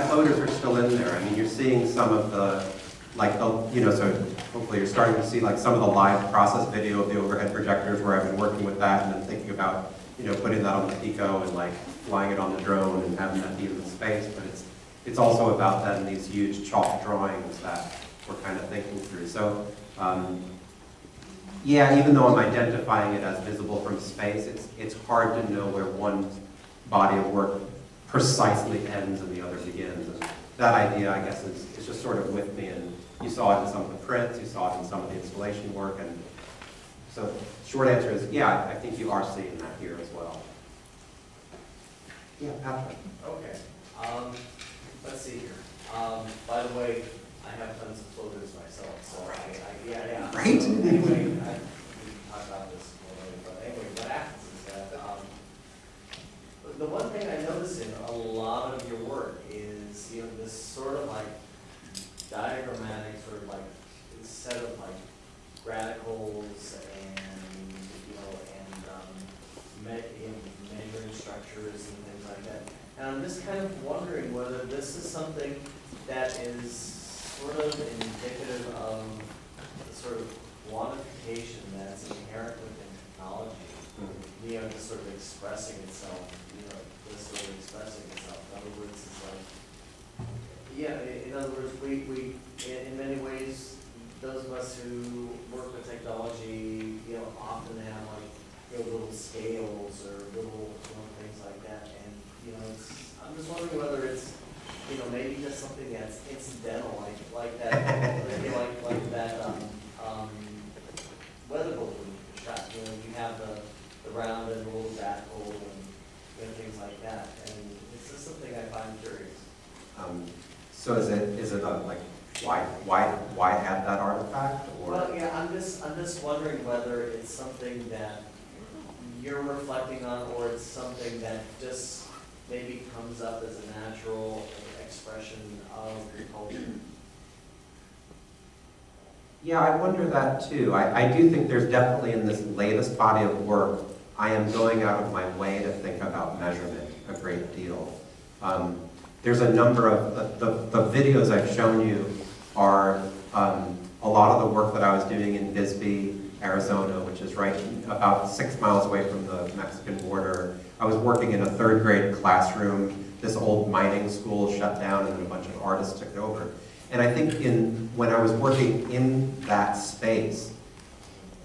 The are still in there. I mean, you're seeing some of the, like, the, you know, so hopefully you're starting to see like some of the live process video of the overhead projectors where I've been working with that and then thinking about, you know, putting that on the Pico and like flying it on the drone and having that be in the space, but it's, it's also about then these huge chalk drawings that we're kind of thinking through. So, um, yeah, even though I'm identifying it as visible from space, it's, it's hard to know where one body of work precisely ends and the other begins. And that idea, I guess, is, is just sort of with me. And you saw it in some of the prints, you saw it in some of the installation work. And so, short answer is, yeah, I think you are seeing that here as well. Yeah, Patrick. Okay, um, let's see here. Um, by the way, I have tons of floaters myself, so I, I, yeah, yeah. Right? So Anyway, I, we can talk about this more later, but anyway, what happens is that, um, the- one thing I notice in a lot of your work is, you know, this sort of like diagrammatic, sort of like, set of like radicals and, you know, and, um, me, measuring structures and things like that. And I'm just kind of wondering whether this is something that is sort of indicative of the sort of quantification that's inherent within technology. You know, just sort of expressing itself, of expressing itself. In other words, it's like, yeah, in other words, we, we, in, in many ways, those of us who work with technology, you know, often have like, you know, little scales or little, you know, things like that. And, you know, it's, I'm just wondering whether it's, you know, maybe just something that's incidental, like, like that, maybe like, like that, um, um, weather balloon shot, you know, you have the, the round and the little backhoe and, things like that. And it's just something I find curious. Um, so is it, is it a, like, why, why, why add that artifact or? Well, yeah, I'm just, I'm just wondering whether it's something that you're reflecting on, or it's something that just maybe comes up as a natural expression of your culture. Yeah, I wonder that too. I, I do think there's definitely in this latest body of work, I am going out of my way to think about measurement a great deal. Um, there's a number of, the, the, the videos I've shown you are um, a lot of the work that I was doing in Bisbee, Arizona, which is right about six miles away from the Mexican border. I was working in a third grade classroom. This old mining school shut down and a bunch of artists took it over. And I think in, when I was working in that space,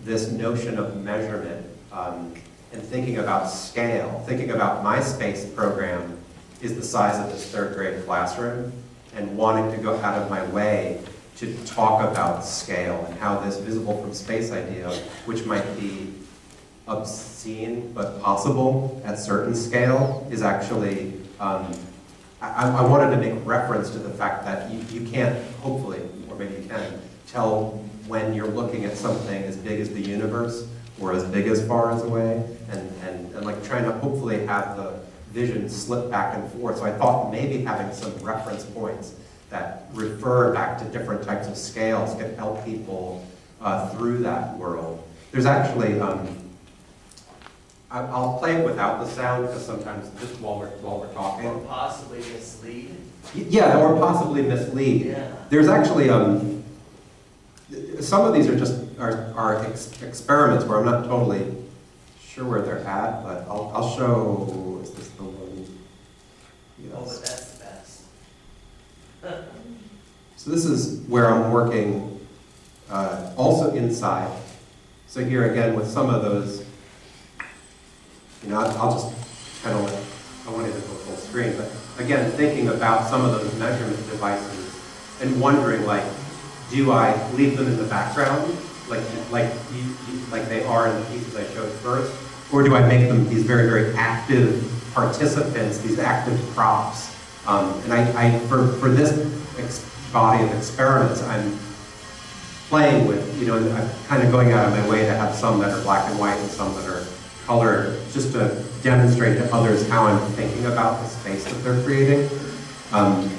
this notion of measurement um, and thinking about scale, thinking about my space program is the size of this third grade classroom and wanting to go out of my way to talk about scale and how this visible from space idea, which might be obscene but possible at certain scale, is actually um, I, I wanted to make reference to the fact that you, you can't, hopefully, or maybe you can, tell when you're looking at something as big as the universe or as big as far as away, and, and, and like trying to hopefully have the vision slip back and forth. So I thought maybe having some reference points that refer back to different types of scales could help people uh, through that world. There's actually, um, I- I'll play it without the sound because sometimes just while we're, while we're talking. Or possibly mislead. Yeah, or possibly mislead. Yeah. There's actually, um, some of these are just, are, are ex- experiments where I'm not totally sure where they're at, but I'll, I'll show, is this the one? Oh, but Yes. that's the best. So this is where I'm working, uh, also inside. So here again, with some of those, you know, I'll I'll just kind of, let- I wanted to go full screen, but again, thinking about some of those measurement devices and wondering like, do I leave them in the background, like, like, like they are in the pieces I showed first? Or do I make them these very, very active participants, these active props? Um, and I, I, for, for this body of experiments, I'm playing with, you know, I'm kind of going out of my way to have some that are black and white and some that are colored, just to demonstrate to others how I'm thinking about the space that they're creating. Um,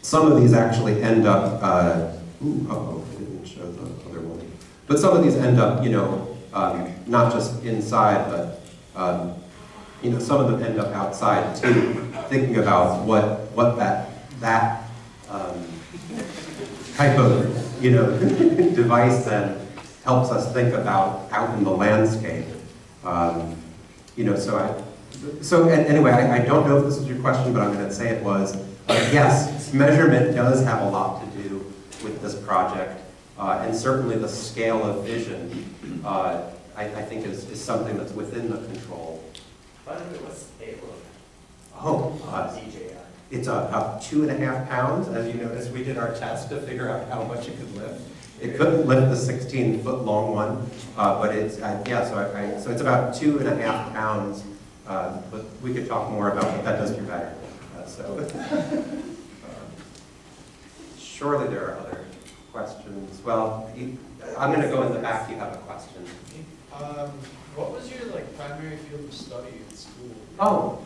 some of these actually end up, uh, ooh, uh-oh, I didn't show the other one. But some of these end up, you know, um, not just inside, but, um, you know, some of them end up outside too, thinking about what, what that, that um, type of, you know, device then helps us think about out in the landscape. Um, you know, so I, so an- anyway, I, I don't know if this was your question, but I'm going to say it was. Uh, yes, measurement does have a lot to do with this project, uh, and certainly the scale of vision, uh, I, I think is, is something that's within the control. The way, what's the payload Oh, uh, DJI? It's about two and a half pounds, as you noticed, we did our test to figure out how much it could lift. It couldn't lift the 16-foot-long one, uh, but it's, uh, yeah, so I, I- so it's about two and a half pounds, uh, but we could talk more about what that does to your battery, uh, so. uh, Surely there are other questions. Well, you- I'm gonna go in the back, you have a question. Um, what was your like primary field of study in school? Oh,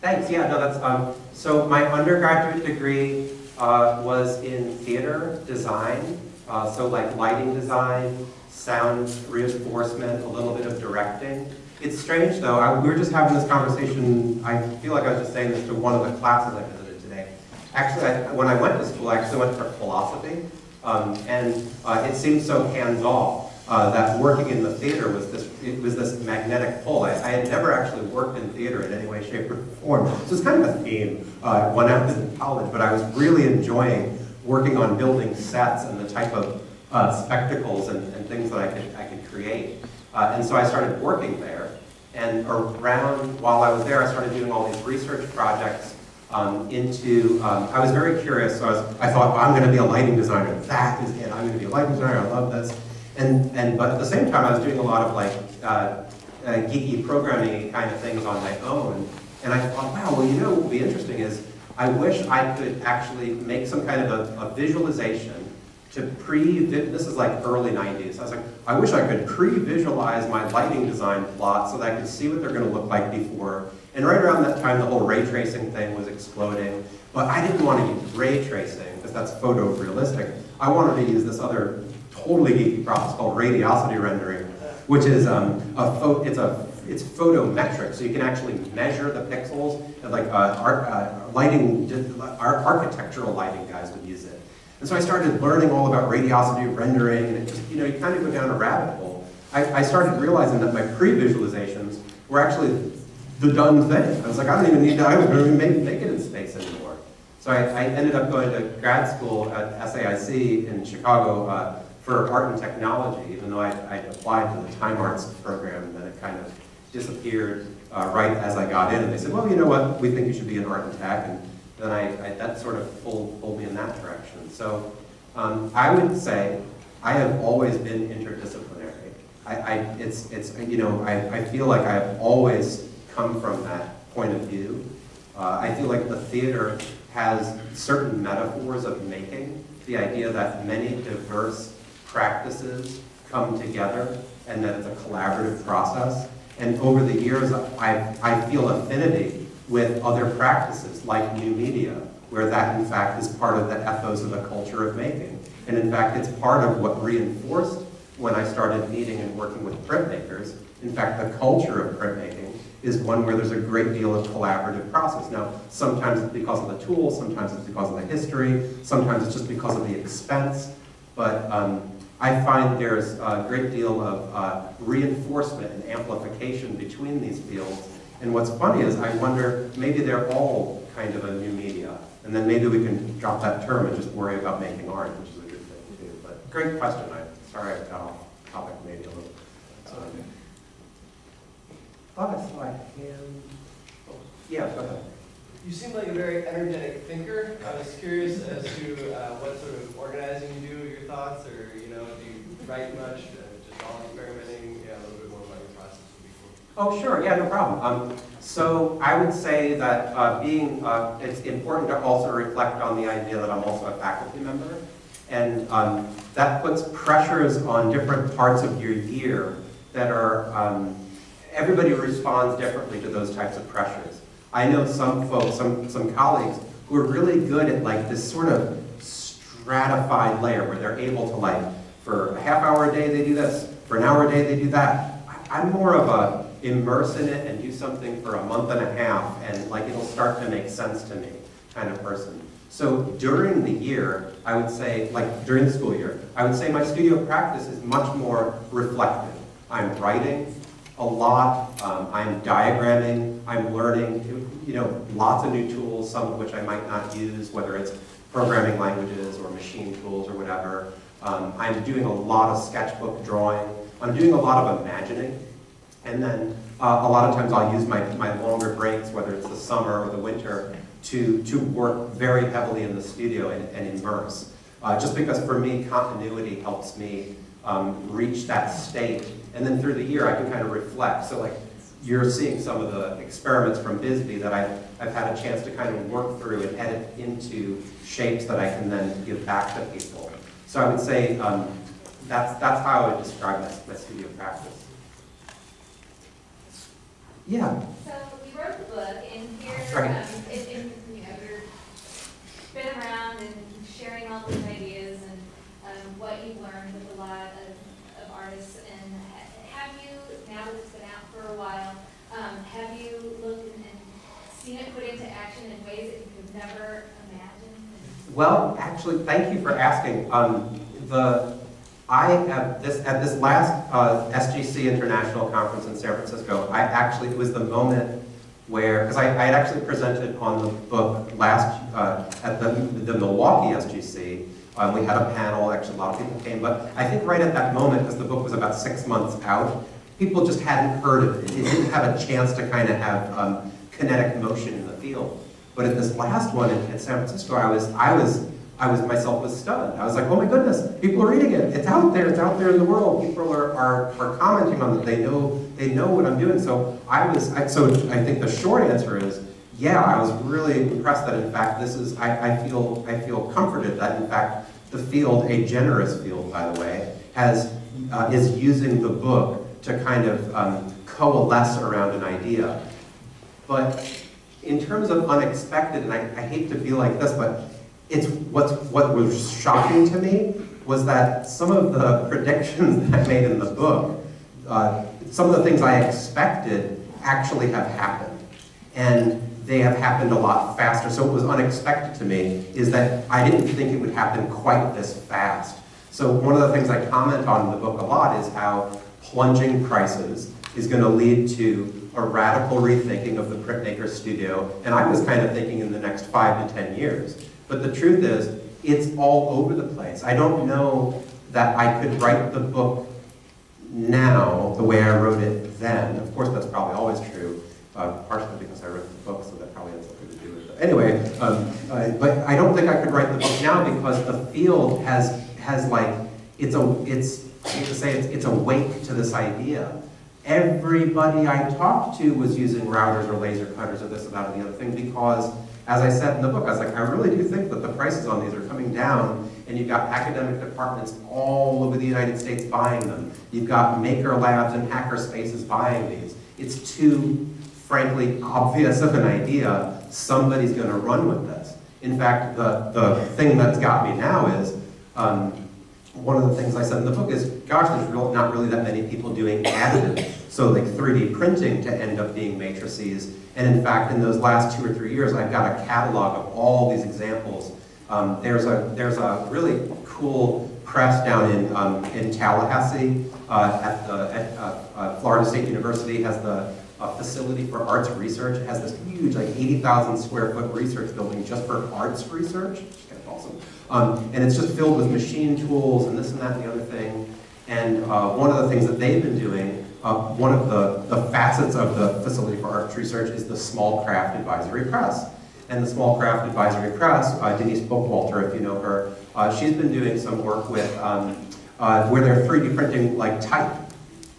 thanks, yeah, no, that's, um, so my undergraduate degree, uh, was in theater design, uh, so like lighting design, sound reinforcement, a little bit of directing. It's strange though, I, we were just having this conversation, I feel like I was just saying this to one of the classes I visited today. Actually, I, when I went to school, I actually went for philosophy, um, and, uh, it seemed so hands-off uh, that working in the theater was this, it was this magnetic pull. I, I had never actually worked in theater in any way, shape, or form. So it's kind of a theme uh, when I was in college, but I was really enjoying working on building sets and the type of uh, spectacles and, and things that I could, I could create. Uh, and so I started working there. And around, while I was there, I started doing all these research projects um, into, um, I was very curious, so I, was, I thought, well, I'm going to be a lighting designer. That is it. I'm going to be a lighting designer. I love this. And, and but at the same time, I was doing a lot of like uh, uh, geeky programming kind of things on my own. And I thought, wow, well, you know, what would be interesting is I wish I could actually make some kind of a, a visualization to pre, this is like early 90s. I was like, I wish I could pre-visualize my lighting design plot so that I could see what they're going to look like before. And right around that time, the whole ray tracing thing was exploding. But I didn't want to use ray tracing because that's photorealistic. I wanted to use this other totally geeky process called radiosity rendering, which is um, a it's a it's photometric, so you can actually measure the pixels. And like uh, art, uh, lighting, our architectural lighting guys would use it. And so I started learning all about radiosity rendering, and just you know you kind of go down a rabbit hole. I, I started realizing that my pre-visualizations were actually the done thing. I was like, I don't even need to, I don't even make, make it in space anymore. So I, I ended up going to grad school at SAIC in Chicago uh, for art and technology, even though I, I applied to the Time Arts program, and then it kind of disappeared uh, right as I got in. And they said, well, you know what, we think you should be in art and tech, and then I, I that sort of pulled, pulled me in that direction. So um, I would say I have always been interdisciplinary. I, I it's, it's, you know, I, I feel like I've always come from that point of view. Uh, I feel like the theater has certain metaphors of making, the idea that many diverse practices come together and that it's a collaborative process. And over the years, I, I feel affinity with other practices like new media, where that in fact is part of the ethos of the culture of making. And in fact, it's part of what reinforced when I started meeting and working with printmakers. In fact, the culture of printmaking is one where there's a great deal of collaborative process. Now, sometimes it's because of the tools, sometimes it's because of the history, sometimes it's just because of the expense, but um, I find there's a great deal of uh, reinforcement and amplification between these fields. And what's funny is I wonder, maybe they're all kind of a new media, and then maybe we can drop that term and just worry about making art, which is a good thing too. But great question. I'm sorry I got off topic maybe a little. Um, thought I saw a hand. Oh, Yeah, go ahead. You seem like a very energetic thinker. I was curious as to uh, what sort of organizing you do, your thoughts, or you know, do you write much? Uh, just all experimenting. Yeah, a little bit more about your process would be cool. Oh, sure, yeah, no problem. Um, so I would say that uh, being, uh, it's important to also reflect on the idea that I'm also a faculty member. And um, that puts pressures on different parts of your year that are, um, everybody responds differently to those types of pressures. I know some folks, some, some colleagues who are really good at like this sort of stratified layer where they're able to like For a half hour a day, they do this. For an hour a day, they do that. I- I'm more of a immerse in it and do something for a month and a half, and like it'll start to make sense to me kind of person. So during the year, I would say, like during the school year, I would say my studio practice is much more reflective. I'm writing a lot, um, I'm diagramming, I'm learning, you know, lots of new tools, some of which I might not use, whether it's programming languages or machine tools or whatever. Um, I'm doing a lot of sketchbook drawing. I'm doing a lot of imagining. And then uh, a lot of times I'll use my, my longer breaks, whether it's the summer or the winter, to, to work very heavily in the studio and, and immerse. Uh, just because for me, continuity helps me um, reach that state. And then through the year, I can kind of reflect. So like, you're seeing some of the experiments from Bisbee that I've, I've had a chance to kind of work through and edit into shapes that I can then give back to people. So I would say um, that's, that's how I would describe my, my studio practice. Yeah. So you wrote the book, and here, Right. um, it, it, you know, you're been around and sharing all these ideas and um, what you've learned with a lot of, of artists. And ha- have you, now that it's been out for a while, um, have you looked and, seen it put into action in ways that you could never imagine? Well, actually, thank you for asking. Um, the I at this at this last uh, SGC International Conference in San Francisco, I actually it was the moment where because I, I had actually presented on the book last uh, at the the Milwaukee SGC. Um, we had a panel. Actually, a lot of people came, but I think right at that moment, because the book was about six months out, people just hadn't heard of it. It didn't have a chance to kind of have um, kinetic motion in the field. But at this last one in, in San Francisco, I was I was I was myself was stunned. I was like, oh my goodness, people are reading it. It's out there. It's out there in the world. People are, are, are commenting on it. They know they know what I'm doing. So I was I, so I think the short answer is yeah. I was really impressed that in fact this is I, I feel I feel comforted that in fact the field, a generous field by the way, has uh, is using the book to kind of um, coalesce around an idea. But in terms of unexpected, and I, I hate to be like this, but it's what's what was shocking to me was that some of the predictions that I made in the book, uh, some of the things I expected actually have happened, and they have happened a lot faster. So what was unexpected to me is that I didn't think it would happen quite this fast. So one of the things I comment on in the book a lot is how plunging prices is going to lead to a radical rethinking of the printmaker studio, and I was kind of thinking in the next five to ten years. But the truth is, it's all over the place. I don't know that I could write the book now the way I wrote it then. Of course, that's probably always true, uh, partially because I wrote the book, so that probably has something to do with it. Anyway, um, uh, but I don't think I could write the book now because the field has has like it's a it's To say it's, it's awake to this idea. Everybody I talked to was using routers or laser cutters or this or that or the other thing because as I said in the book, I was like, I really do think that the prices on these are coming down, and you've got academic departments all over the United States buying them. You've got maker labs and hacker spaces buying these. It's too, frankly, obvious of an idea. Somebody's going to run with this. In fact, the, the thing that's got me now is, um, one of the things I said in the book is, gosh, there's not really that many people doing additive. So like 3D printing to end up being matrices. And in fact, in those last two or three years, I've got a catalog of all these examples. Um, there's, a, there's a really cool press down in, um, in Tallahassee uh, at, the, at uh, uh, Florida State University has the facility for arts research. It has this huge, like 80,000 square foot research building just for arts research, awesome. Um, and it's just filled with machine tools and this and that and the other thing. And uh, one of the things that they've been doing, uh, one of the, the facets of the Facility for Arts Research is the Small Craft Advisory Press. And the Small Craft Advisory Press, uh, Denise Bookwalter, if you know her, uh, she's been doing some work with um, uh, where they're 3D printing like type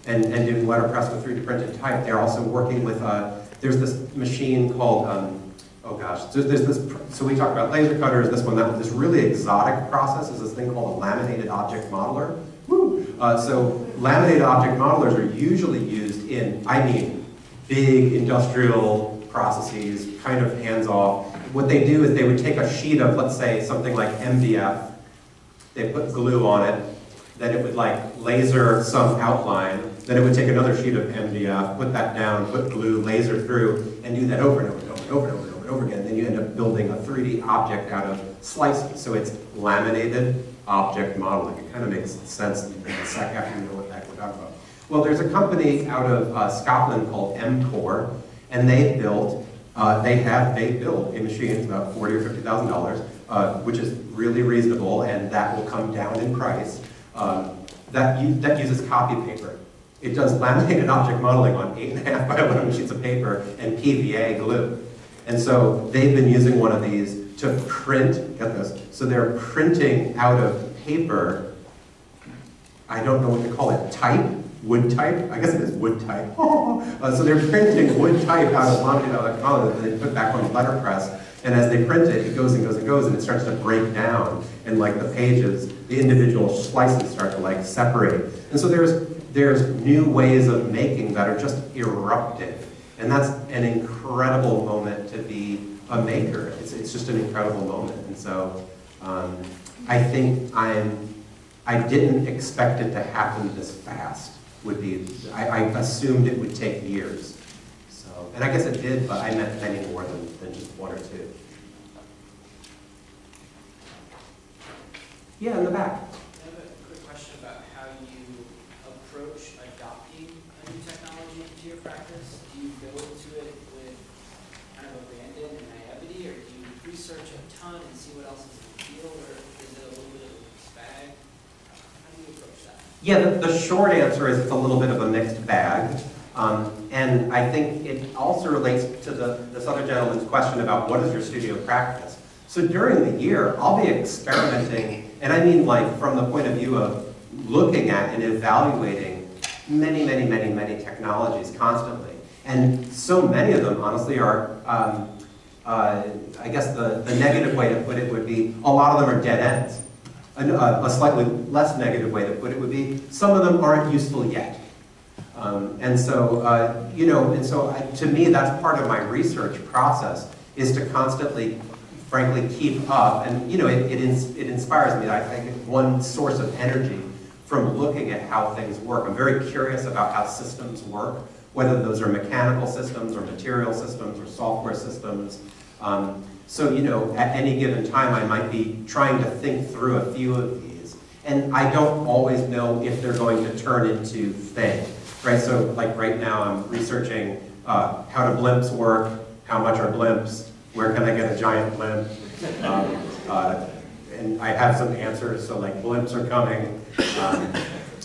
and, and doing letterpress with 3D printed type. They're also working with, uh, there's this machine called, um, oh gosh, so there's this, so we talked about laser cutters, this one, that. This really exotic process is this thing called a laminated object modeler. Woo! Uh, so laminated object modelers are usually used in, I mean, big industrial processes, kind of hands-off. What they do is they would take a sheet of, let's say, something like MDF, they put glue on it, then it would like laser some outline, then it would take another sheet of MDF, put that down, put glue, laser through, and do that over and over and over and over and over, again. Then you end up building a 3D object out of slices. So it's laminated object modeling. It kind of makes sense in a sec after you know what the heck we're talking about. Well, there's a company out of uh, Scotland called Mcor, and they built, uh, they have, they built a machine, it's about forty or fifty thousand dollars, uh, which is really reasonable, and that will come down in price. Um, that, that uses copy paper. It does laminated object modeling on eight and a half by 11 sheets of paper and PVA glue. And so they've been using one of these to print, get this, so they're printing out of paper, I don't know what to call it, type, wood type? I guess it is wood type. Uh, so they're printing wood type out of laminated that they put back on the letterpress. And as they print it, it goes and goes and goes, and it starts to break down. And like the pages, the individual slices start to like separate. And so there's, there's new ways of making that are just eruptive. And that's an incredible moment to be a maker. It's, it's just an incredible moment. And so um, I think I'm, I didn't expect it to happen this fast. Would be, I, I assumed it would take years. So, and I guess it did, but I meant many more than, than just one or two. Yeah, in the back. Have a quick question about how you approach adopting a new technology into your practice. Do you go to it with kind of abandon and naivety, or do you research a ton and see what else is in the field, or is it a little bit of a bag? How do you approach that? Yeah, the, the short answer is it's a little bit of a mixed bag. Um, and I think it also relates to the, this other gentleman's question about what is your studio practice. So during the year, I'll be experimenting, and I mean like from the point of view of looking at and evaluating many, many, many, many technologies constantly. And so many of them, honestly, are, um, uh, I guess the, the negative way to put it would be, a lot of them are dead ends. A a slightly less negative way to put it would be, some of them aren't useful yet. Um, and so, uh, you know, and so I, to me, that's part of my research process is to constantly, frankly, keep up. And you know, it, it, ins- it inspires me. I, get one source of energy from looking at how things work. I'm very curious about how systems work, whether those are mechanical systems or material systems or software systems. Um, so, you know, at any given time, I might be trying to think through a few of these. And I don't always know if they're going to turn into things, right? So, like right now, I'm researching uh, how do blimps work, how much are blimps, where can I get a giant blimp? Um, uh, and I have some answers, so like blimps are coming. Um,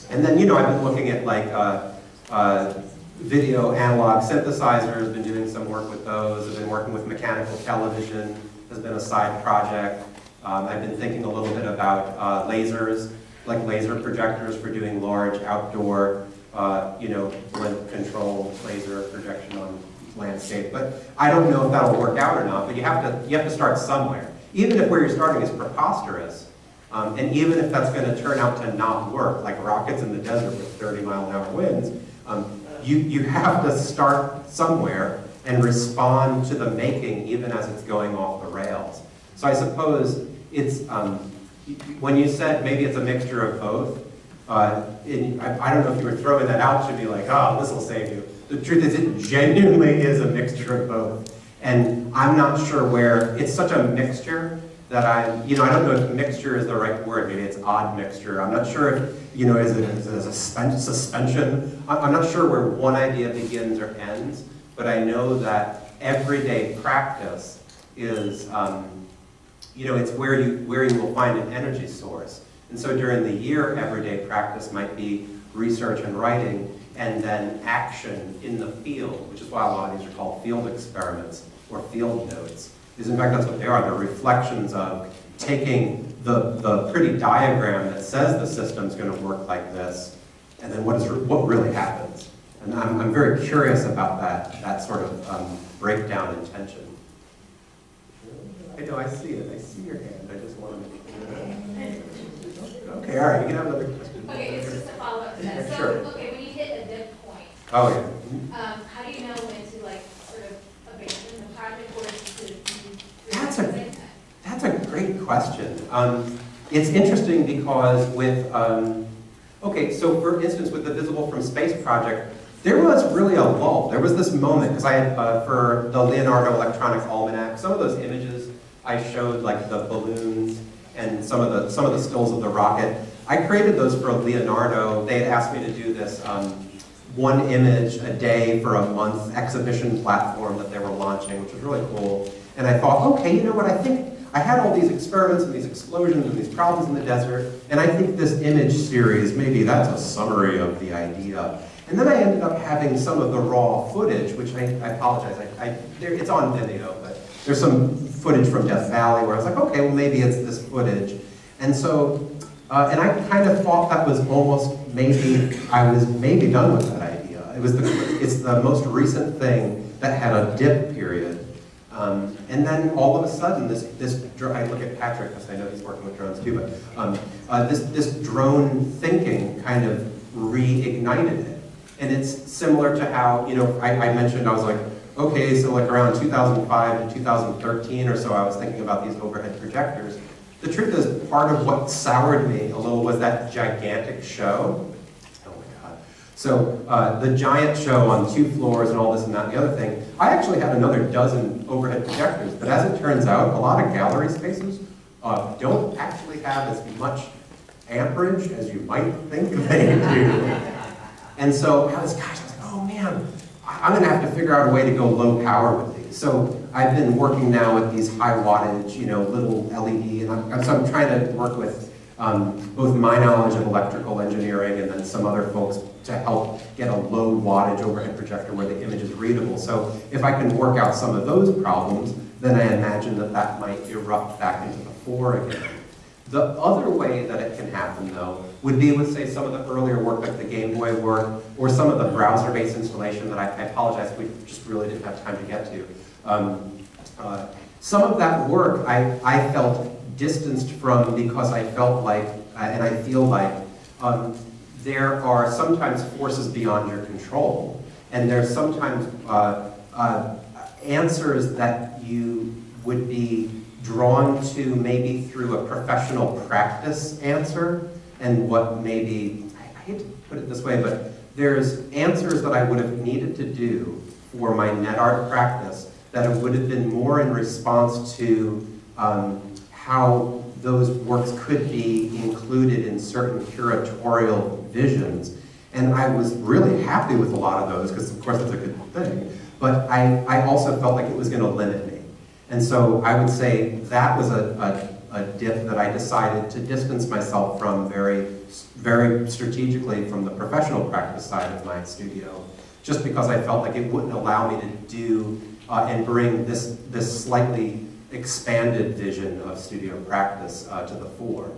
and then, you know, I've been looking at like uh, uh, video analog synthesizers, been doing some work with those. I've been working with mechanical television, has been a side project. Um, I've been thinking a little bit about uh, lasers, like laser projectors for doing large outdoor, uh, you know, blimp control laser projection on landscape. But I don't know if that'll work out or not, but you have to, you have to start somewhere. Even if where you're starting is preposterous, um, and even if that's going to turn out to not work, like rockets in the desert with 30 mile an hour winds, um, you, you have to start somewhere and respond to the making even as it's going off the rails. So I suppose it's, um, when you said maybe it's a mixture of both, uh, it, I, I don't know if you were throwing that out to be like, oh, this will save you. The truth is it genuinely is a mixture of both. And I'm not sure where, it's such a mixture that I, you know, I don't know if mixture is the right word, maybe it's odd mixture. I'm not sure if, you know, is it, is it a suspen- suspension? I'm not sure where one idea begins or ends, but I know that everyday practice is, um, you know, it's where you, where you will find an energy source. And so during the year, everyday practice might be research and writing, and then action in the field, which is why a lot of these are called field experiments or field notes. Is in fact, that's what they are. They're reflections of taking the, the pretty diagram that says the system's going to work like this, and then what, is, what really happens. And I'm, I'm very curious about that, that sort of um, breakdown in tension. I know, I see it. I see your hand. I just want to make it Okay, all right, you can have another question. Okay, it's just a follow-up to that. Yeah, So, sure. okay, when you hit a dip point, Oh, yeah. um, how do you know when to like sort of abandon the project or to? to- That's a- to- That's a great question. Um, it's interesting because with, um, Okay, so for instance, with the Visible from Space project, there was really a lull. There was this moment, because I had, uh, for the Leonardo Electronic Almanac, some of those images I showed, like the balloons and some of the, some of the stills of the rocket, I created those for Leonardo. They had asked me to do this um, one image a day for a month exhibition platform that they were launching, which was really cool. And I thought, okay, you know what, I think I had all these experiments and these explosions and these problems in the desert, and I think this image series, maybe that's a summary of the idea. And then I ended up having some of the raw footage, which I, I apologize, I, I, there, it's on Vimeo, but there's some footage from Death Valley where I was like, okay, well maybe it's this footage. And so, uh, and I kind of thought that was almost maybe, I was maybe done with that idea. It was the, it's the most recent thing that had a dip period. Um, and then all of a sudden, this, this I look at Patrick because I know he's working with drones too, but um, uh, this, this drone thinking kind of reignited it. And it's similar to how, you know, I, I mentioned, I was like, okay, so like around 2005 to 2013 or so, I was thinking about these overhead projectors. The truth is, part of what soured me a little was that gigantic show. So uh, the giant show on two floors and all this and that and the other thing, I actually had another dozen overhead projectors, but as it turns out, a lot of gallery spaces uh, don't actually have as much amperage as you might think they do. And so I was, gosh, I was like, oh man, I'm gonna have to figure out a way to go low power with these. So I've been working now with these high wattage, you know, little LED, and I'm, so I'm trying to work with um, both my knowledge of electrical engineering and then some other folks to help get a low wattage overhead projector where the image is readable. So if I can work out some of those problems, then I imagine that that might erupt back into the fore again. The other way that it can happen, though, would be with, say, some of the earlier work like the Game Boy work, or some of the browser-based installation that I, I, apologize, we just really didn't have time to get to. Um, uh, some of that work I, I felt distanced from because I felt like, uh, and I feel like, um, there are sometimes forces beyond your control, and there's sometimes uh, uh answers that you would be drawn to maybe through a professional practice answer and what maybe, I hate to put it this way, but there's answers that I would have needed to do for my net art practice that it would have been more in response to um, how those works could be included in certain curatorial visions. And I was really happy with a lot of those, because of course it's a good thing. But I, I also felt like it was going to limit me. And so I would say that was a, a, a, dip that I decided to distance myself from very, very strategically from the professional practice side of my studio, just because I felt like it wouldn't allow me to do uh, and bring this, this slightly expanded vision of studio practice uh, to the fore.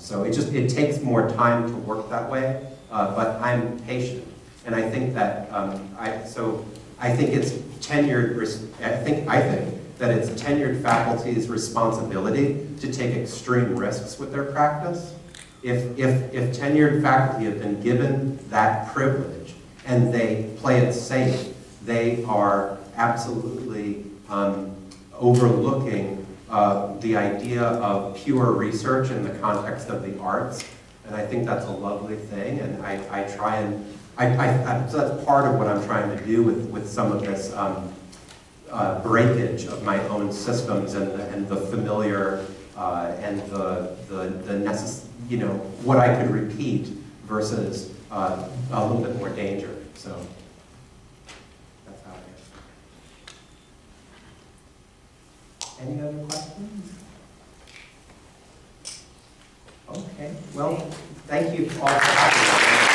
So it just, it takes more time to work that way, uh, but I'm patient. And I think that, um, I, so I think it's tenured, I think, I think that it's tenured faculty's responsibility to take extreme risks with their practice. If, if, if tenured faculty have been given that privilege and they play it safe, they are absolutely um, overlooking uh, the idea of pure research in the context of the arts. And I think that's a lovely thing, and I, I try and, I, I, so that's part of what I'm trying to do with, with some of this um, uh, breakage of my own systems and the, and the familiar uh, and the, the, the necess you know, what I could repeat versus uh, a little bit more danger. So that's how it is. Any other questions? Okay, well, thank you all.